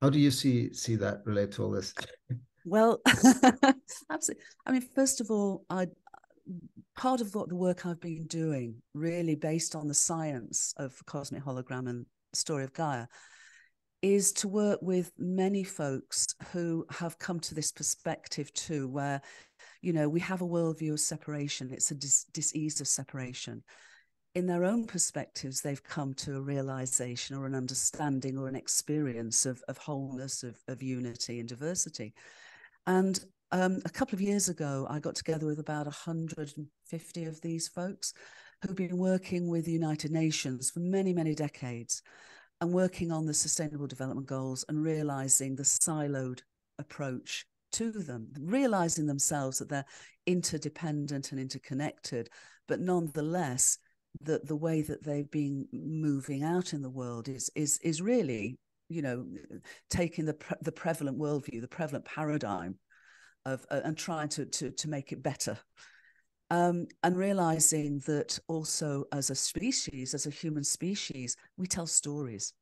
how do you see see that relate to all this? Well absolutely. I mean first of all i part of what the work i've been doing really based on the science of cosmic hologram and story of gaia is to work with many folks who have come to this perspective too where you know we have a worldview of separation it's a dis- disease of separation in their own perspectives, they've come to a realization or an understanding or an experience of, of wholeness, of, of unity and diversity. And um, a couple of years ago, I got together with about 150 of these folks who've been working with the United Nations for many, many decades and working on the Sustainable Development Goals and realizing the siloed approach to them, realizing themselves that they're interdependent and interconnected, but nonetheless that the way that they've been moving out in the world is is is really you know taking the pre- the prevalent worldview the prevalent paradigm of uh, and trying to to to make it better. Um, and realizing that also as a species as a human species we tell stories.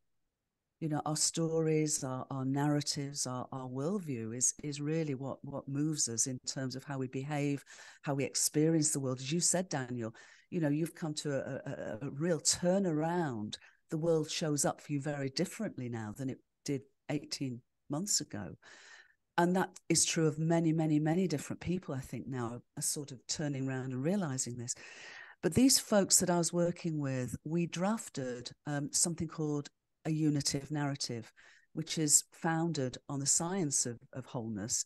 You know our stories our, our narratives our, our worldview is is really what what moves us in terms of how we behave how we experience the world. As you said daniel you know you've come to a, a, a real turnaround. The world shows up for you very differently now than it did 18 months ago and that is true of many many many different people i think now are sort of turning around and realizing this. But these folks that i was working with we drafted um, something called a unitive narrative which is founded on the science of, of wholeness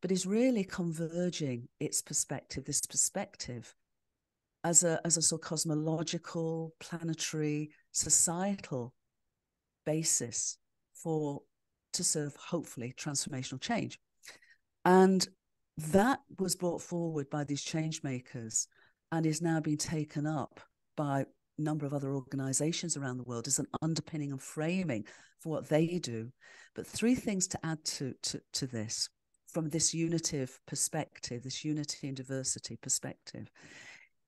but is really converging its perspective this perspective as a as a sort of cosmological, planetary, societal basis for to serve hopefully transformational change. And that was brought forward by these change makers and is now being taken up by a number of other organizations around the world as an underpinning and framing for what they do. But three things to add to, to, to this from this unitive perspective, this unity and diversity perspective,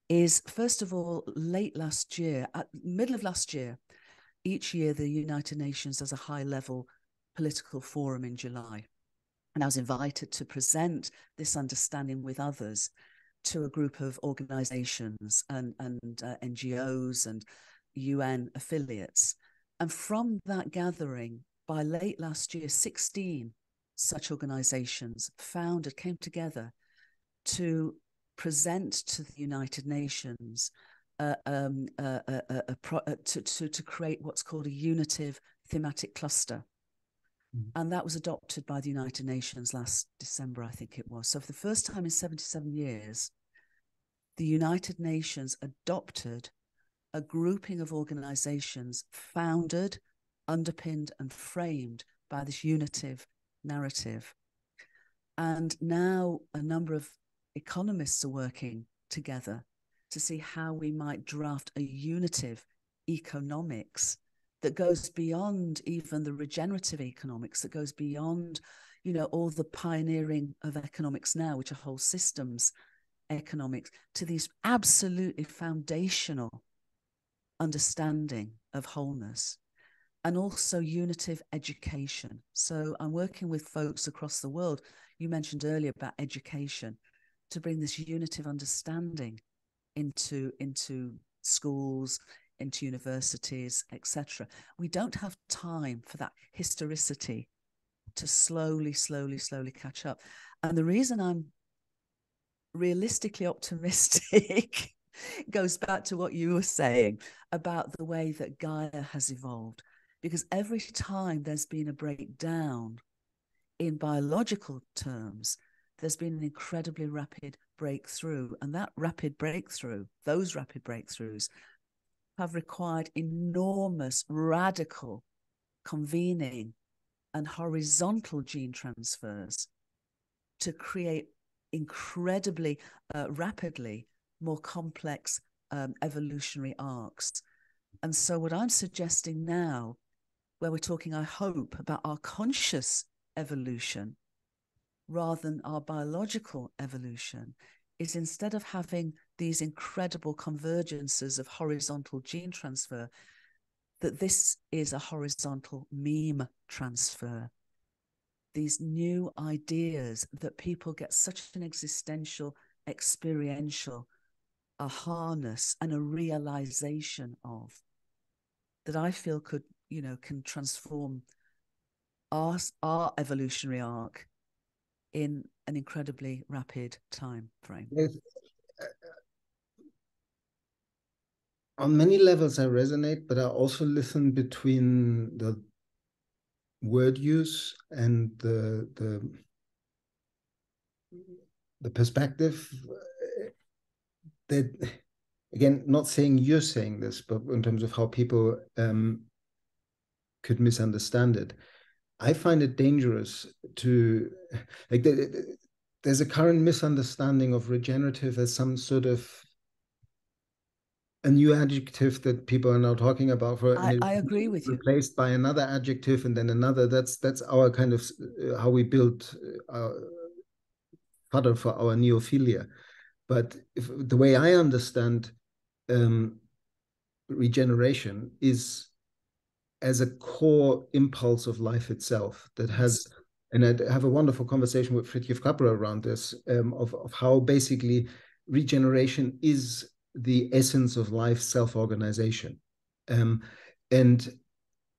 is first of all, late last year, at middle of last year, each year the United Nations has a high level political forum in July. And I was invited to present this understanding with others to a group of organizations and, and uh, NGOs and UN affiliates. And from that gathering, by late last year, 16 such organizations founded, came together to present to the United Nations uh, um, uh, uh, pro, to, to, to create what's called a unitive thematic cluster. Mm. And that was adopted by the United Nations last December, I think it was. So, for the first time in 77 years, the United Nations adopted a grouping of organizations founded, underpinned, and framed by this unitive narrative. And now a number of economists are working together to see how we might draft a unitive economics that goes beyond even the regenerative economics, that goes beyond, you know, all the pioneering of economics now, which are whole systems economics, to these absolutely foundational understanding of wholeness and also unitive education. So I'm working with folks across the world. You mentioned earlier about education to bring this unitive understanding into into schools into universities etc we don't have time for that historicity to slowly slowly slowly catch up. And the reason i'm realistically optimistic goes back to what you were saying about the way that gaia has evolved. Because every time there's been a breakdown in biological terms there's been an incredibly rapid breakthrough. And that rapid breakthrough, those rapid breakthroughs, have required enormous, radical convening and horizontal gene transfers to create incredibly uh, rapidly more complex um, evolutionary arcs. And so, what I'm suggesting now, where we're talking, I hope, about our conscious evolution, rather than our biological evolution is instead of having these incredible convergences of horizontal gene transfer, that this is a horizontal meme transfer. These new ideas that people get such an existential, experiential, a harness and a realization of that I feel could, you know, can transform our, our evolutionary arc in an incredibly rapid time frame. On many levels, I resonate, but I also listen between the word use and the the the perspective. That again not saying you're saying this but in terms of how people um, could misunderstand it I find it dangerous to like the, there's a current misunderstanding of regenerative as some sort of a new adjective that people are now talking about for I, I agree with you. replaced by another adjective and then another. That's that's our kind of uh, how we build uh, our fodder for our neophilia. But if, the way i understand um, regeneration is as a core impulse of life itself that has and I have a wonderful conversation with Fritjof Capra around this um, of, of how basically regeneration is the essence of life self-organization. Um, and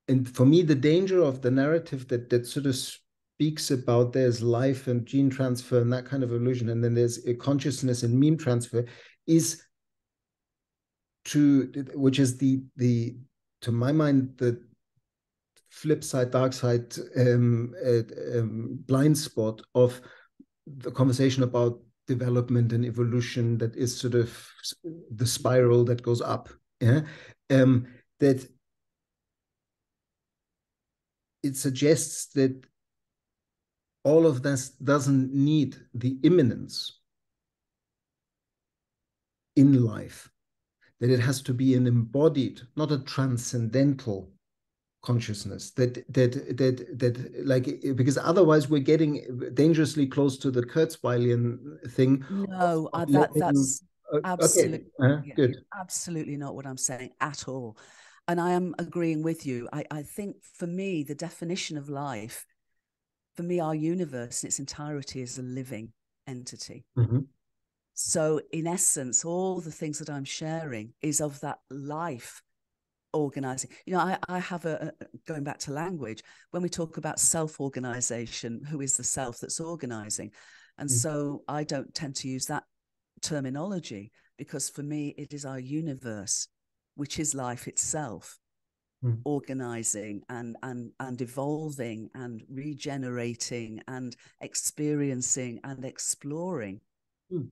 and for me the danger of the narrative that that sort of speaks about there's life and gene transfer and that kind of illusion and then there's a consciousness and meme transfer is to which is the the to my mind the flip side, dark side, um, uh, um, blind spot of the conversation about development and evolution that is sort of the spiral that goes up. Yeah, um, that it suggests that all of this doesn't need the immanence in life, that it has to be an embodied, not a transcendental consciousness that that that that like because otherwise we're getting dangerously close to the Kurzweilian thing. No, of that that's uh, absolutely okay. uh, good. Absolutely not what I'm saying at all. And I am agreeing with you. I, I think for me, the definition of life, for me, our universe in its entirety is a living entity. Mm-hmm. So, in essence, all the things that I'm sharing is of that life organizing you know i, I have a, going back to language when we talk about self-organization who is the self that's organizing and mm. so i don't tend to use that terminology because for me it is our universe which is life itself mm. organizing and and and evolving and regenerating and experiencing and exploring mm.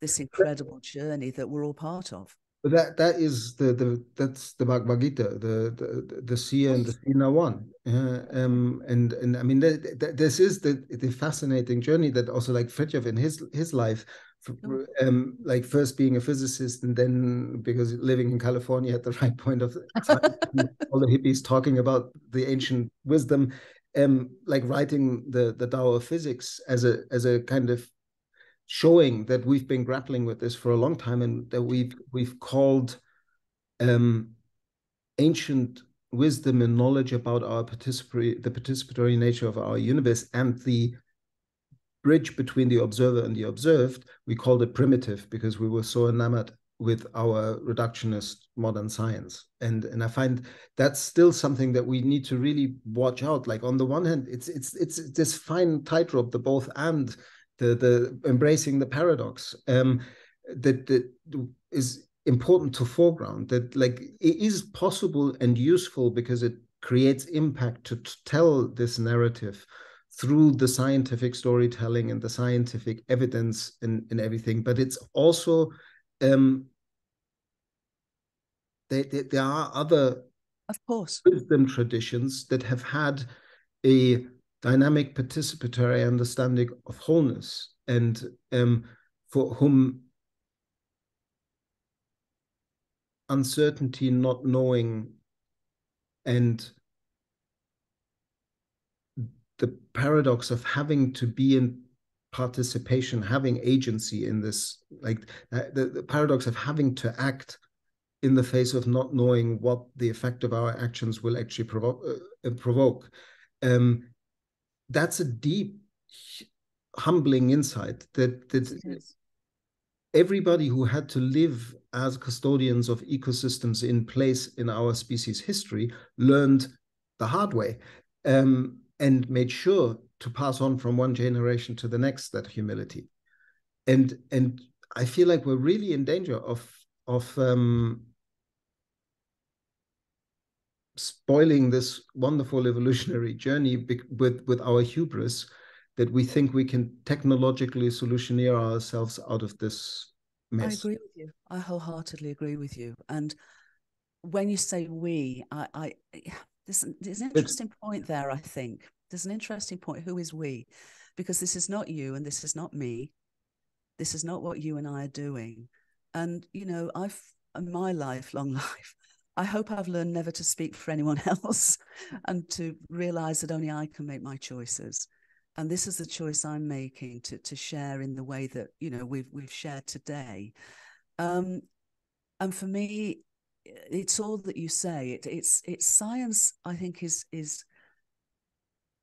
this incredible journey that we're all part of but that that is the the that's the Bhagavad Gita, the the the seer and the seen one. Uh, um, and and I mean, this is the the fascinating journey that also like Fritjof in his his life, um, like first being a physicist and then because living in California at the right point of time, all the hippies talking about the ancient wisdom, um, like writing the the Tao of physics as a as a kind of showing that we've been grappling with this for a long time and that we've we've called um, ancient wisdom and knowledge about our participatory the participatory nature of our universe and the bridge between the observer and the observed. We called it primitive because we were so enamored with our reductionist modern science. And and i find that's still something that we need to really watch out. Like on the one hand it's it's it's this fine tightrope the both and the the embracing the paradox um, that that is important to foreground that like it is possible and useful because it creates impact to, to tell this narrative through the scientific storytelling and the scientific evidence and, and everything. But it's also um there, there, there are other of course. wisdom traditions that have had a dynamic participatory understanding of wholeness and um, for whom uncertainty, not knowing, and the paradox of having to be in participation, having agency in this, like uh, the, the paradox of having to act in the face of not knowing what the effect of our actions will actually provoke. Uh, provoke. Um, that's a deep, humbling insight that that everybody who had to live as custodians of ecosystems in place in our species history learned the hard way um, and made sure to pass on from one generation to the next that humility. And and i feel like we're really in danger of of um, spoiling this wonderful evolutionary journey with with our hubris that we think we can technologically solutioneer ourselves out of this mess. I agree with you. I wholeheartedly agree with you. And when you say we, I, I there's, there's an interesting it's, point there. I think there's an interesting point. Who is we? Because this is not you, and this is not me. This is not what you and I are doing. And you know, I've in my lifelong life, I hope I've learned never to speak for anyone else and to realize that only I can make my choices. And this is the choice I'm making to, to share in the way that, you know, we've, we've shared today. Um, and for me, it's all that you say. It, it's, it's science, I think is, is,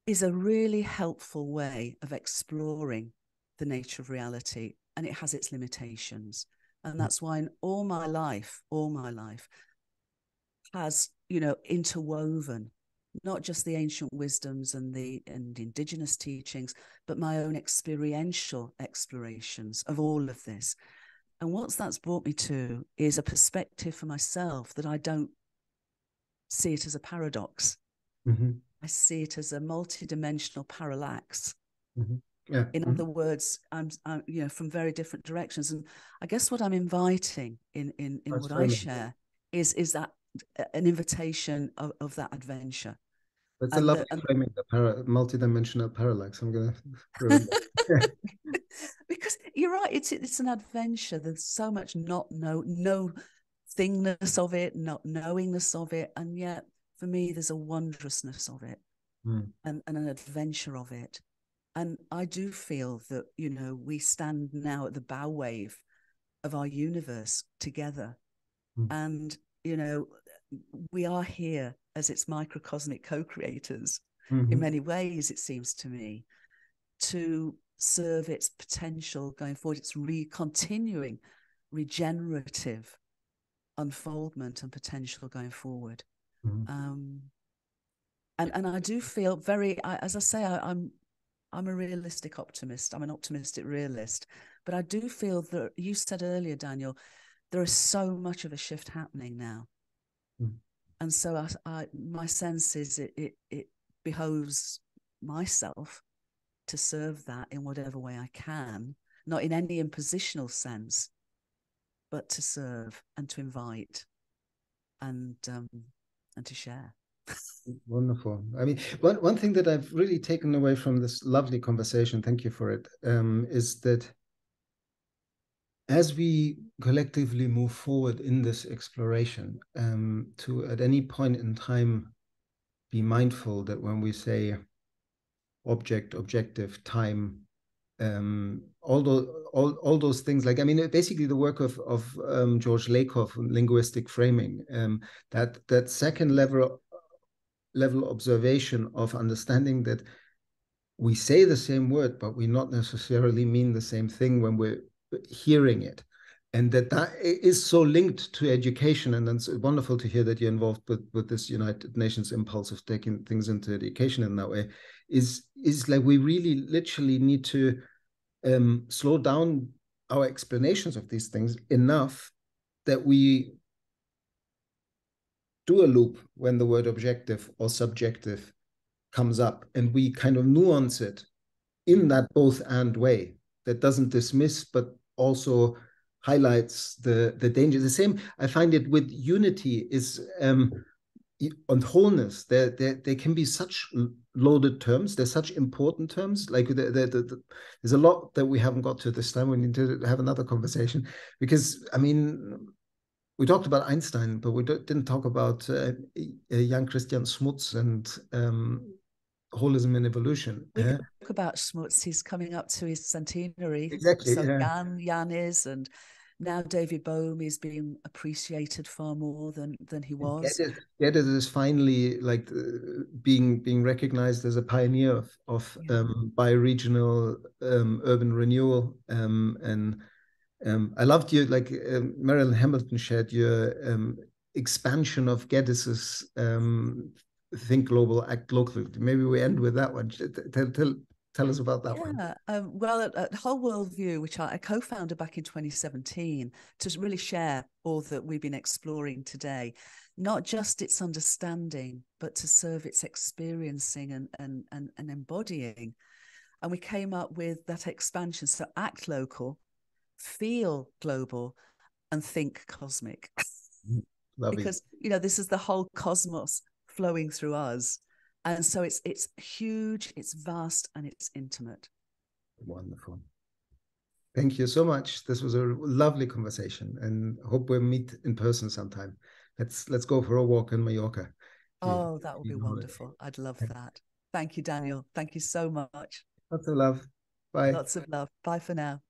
is a really helpful way of exploring the nature of reality and it has its limitations. And mm. that's why in all my life, all my life, has you know interwoven not just the ancient wisdoms and the and indigenous teachings but my own experiential explorations of all of this and what that's brought me to is a perspective for myself that i don't see it as a paradox mm-hmm. i see it as a multidimensional parallax mm-hmm. yeah. in mm-hmm. other words I'm, I'm, you know from very different directions and i guess what i'm inviting in in, in what i share is is that an invitation of, of that adventure. That's and a lovely the, framing, the para, multi-dimensional parallax. I'm going to because you're right. It's it's an adventure. There's so much not know no thingness of it, not knowingness of it, and yet for me, there's a wondrousness of it, mm. and, and an adventure of it. And I do feel that you know we stand now at the bow wave of our universe together, mm. and you know we are here as its microcosmic co-creators mm-hmm. in many ways it seems to me to serve its potential going forward. Its re continuing regenerative unfoldment and potential going forward. Mm-hmm. um, and and i do feel very I, as i say I, i'm i'm a realistic optimist. I'm an optimistic realist. But i do feel that you said earlier daniel there is so much of a shift happening now Mm. And so I, I, my sense is it, it, it behoves myself to serve that in whatever way I can, not in any impositional sense, but to serve and to invite and um, and to share. Wonderful. I mean, one one thing that I've really taken away from this lovely conversation, thank you for it, um, is that as we collectively move forward in this exploration, um, to at any point in time be mindful that when we say object, objective, time, um, all those all, all those things like I mean basically the work of of um, George Lakoff linguistic framing um, that that second level level observation of understanding that we say the same word but we not necessarily mean the same thing when we're hearing it. And that that is so linked to education. And it's wonderful to hear that you're involved with with this united nations impulse of taking things into education in that way. Is is like we really literally need to um, slow down our explanations of these things enough that we do a loop when the word objective or subjective comes up. And we kind of nuance it in that both and way. That doesn't dismiss but also highlights the the danger. The same I find it with unity is um, on wholeness. There, there there can be such loaded terms. There's such important terms. Like the, the, the, there's a lot that we haven't got to this time. We need to have another conversation because I mean. We talked about Einstein, but we didn't talk about uh, Jan Christian Smuts and um, holism and evolution. We talk about Smuts. He's coming up to his centenary. Exactly. So yeah. Jan, Jan is, and now David Bohm is being appreciated far more than than he was. Geddes, is finally like uh, being being recognized as a pioneer of, of yeah. um, bioregional um, urban renewal. Um, and um, I loved you, like um, Marilyn Hamilton shared your um, expansion of Geddes's think global, act locally. Maybe we end with that one. Tell, tell, Tell us about that yeah, one. Um, well, at, at, Whole World View, which I, I co-founded back in 2017, to really share all that we've been exploring today, not just its understanding, but to serve its experiencing and and and, and embodying. And we came up with that expansion. So act local, feel global, and think cosmic. because you know this is the whole cosmos flowing through us. And so it's it's huge it's vast and it's intimate. Wonderful. Thank you so much. This was a lovely conversation and hope we'll meet in person sometime. Let's let's go for a walk in mallorca. Oh that would be wonderful. I'd love that. Thank you daniel. Thank you so much. Lots of love. Bye. Lots of love. Bye for now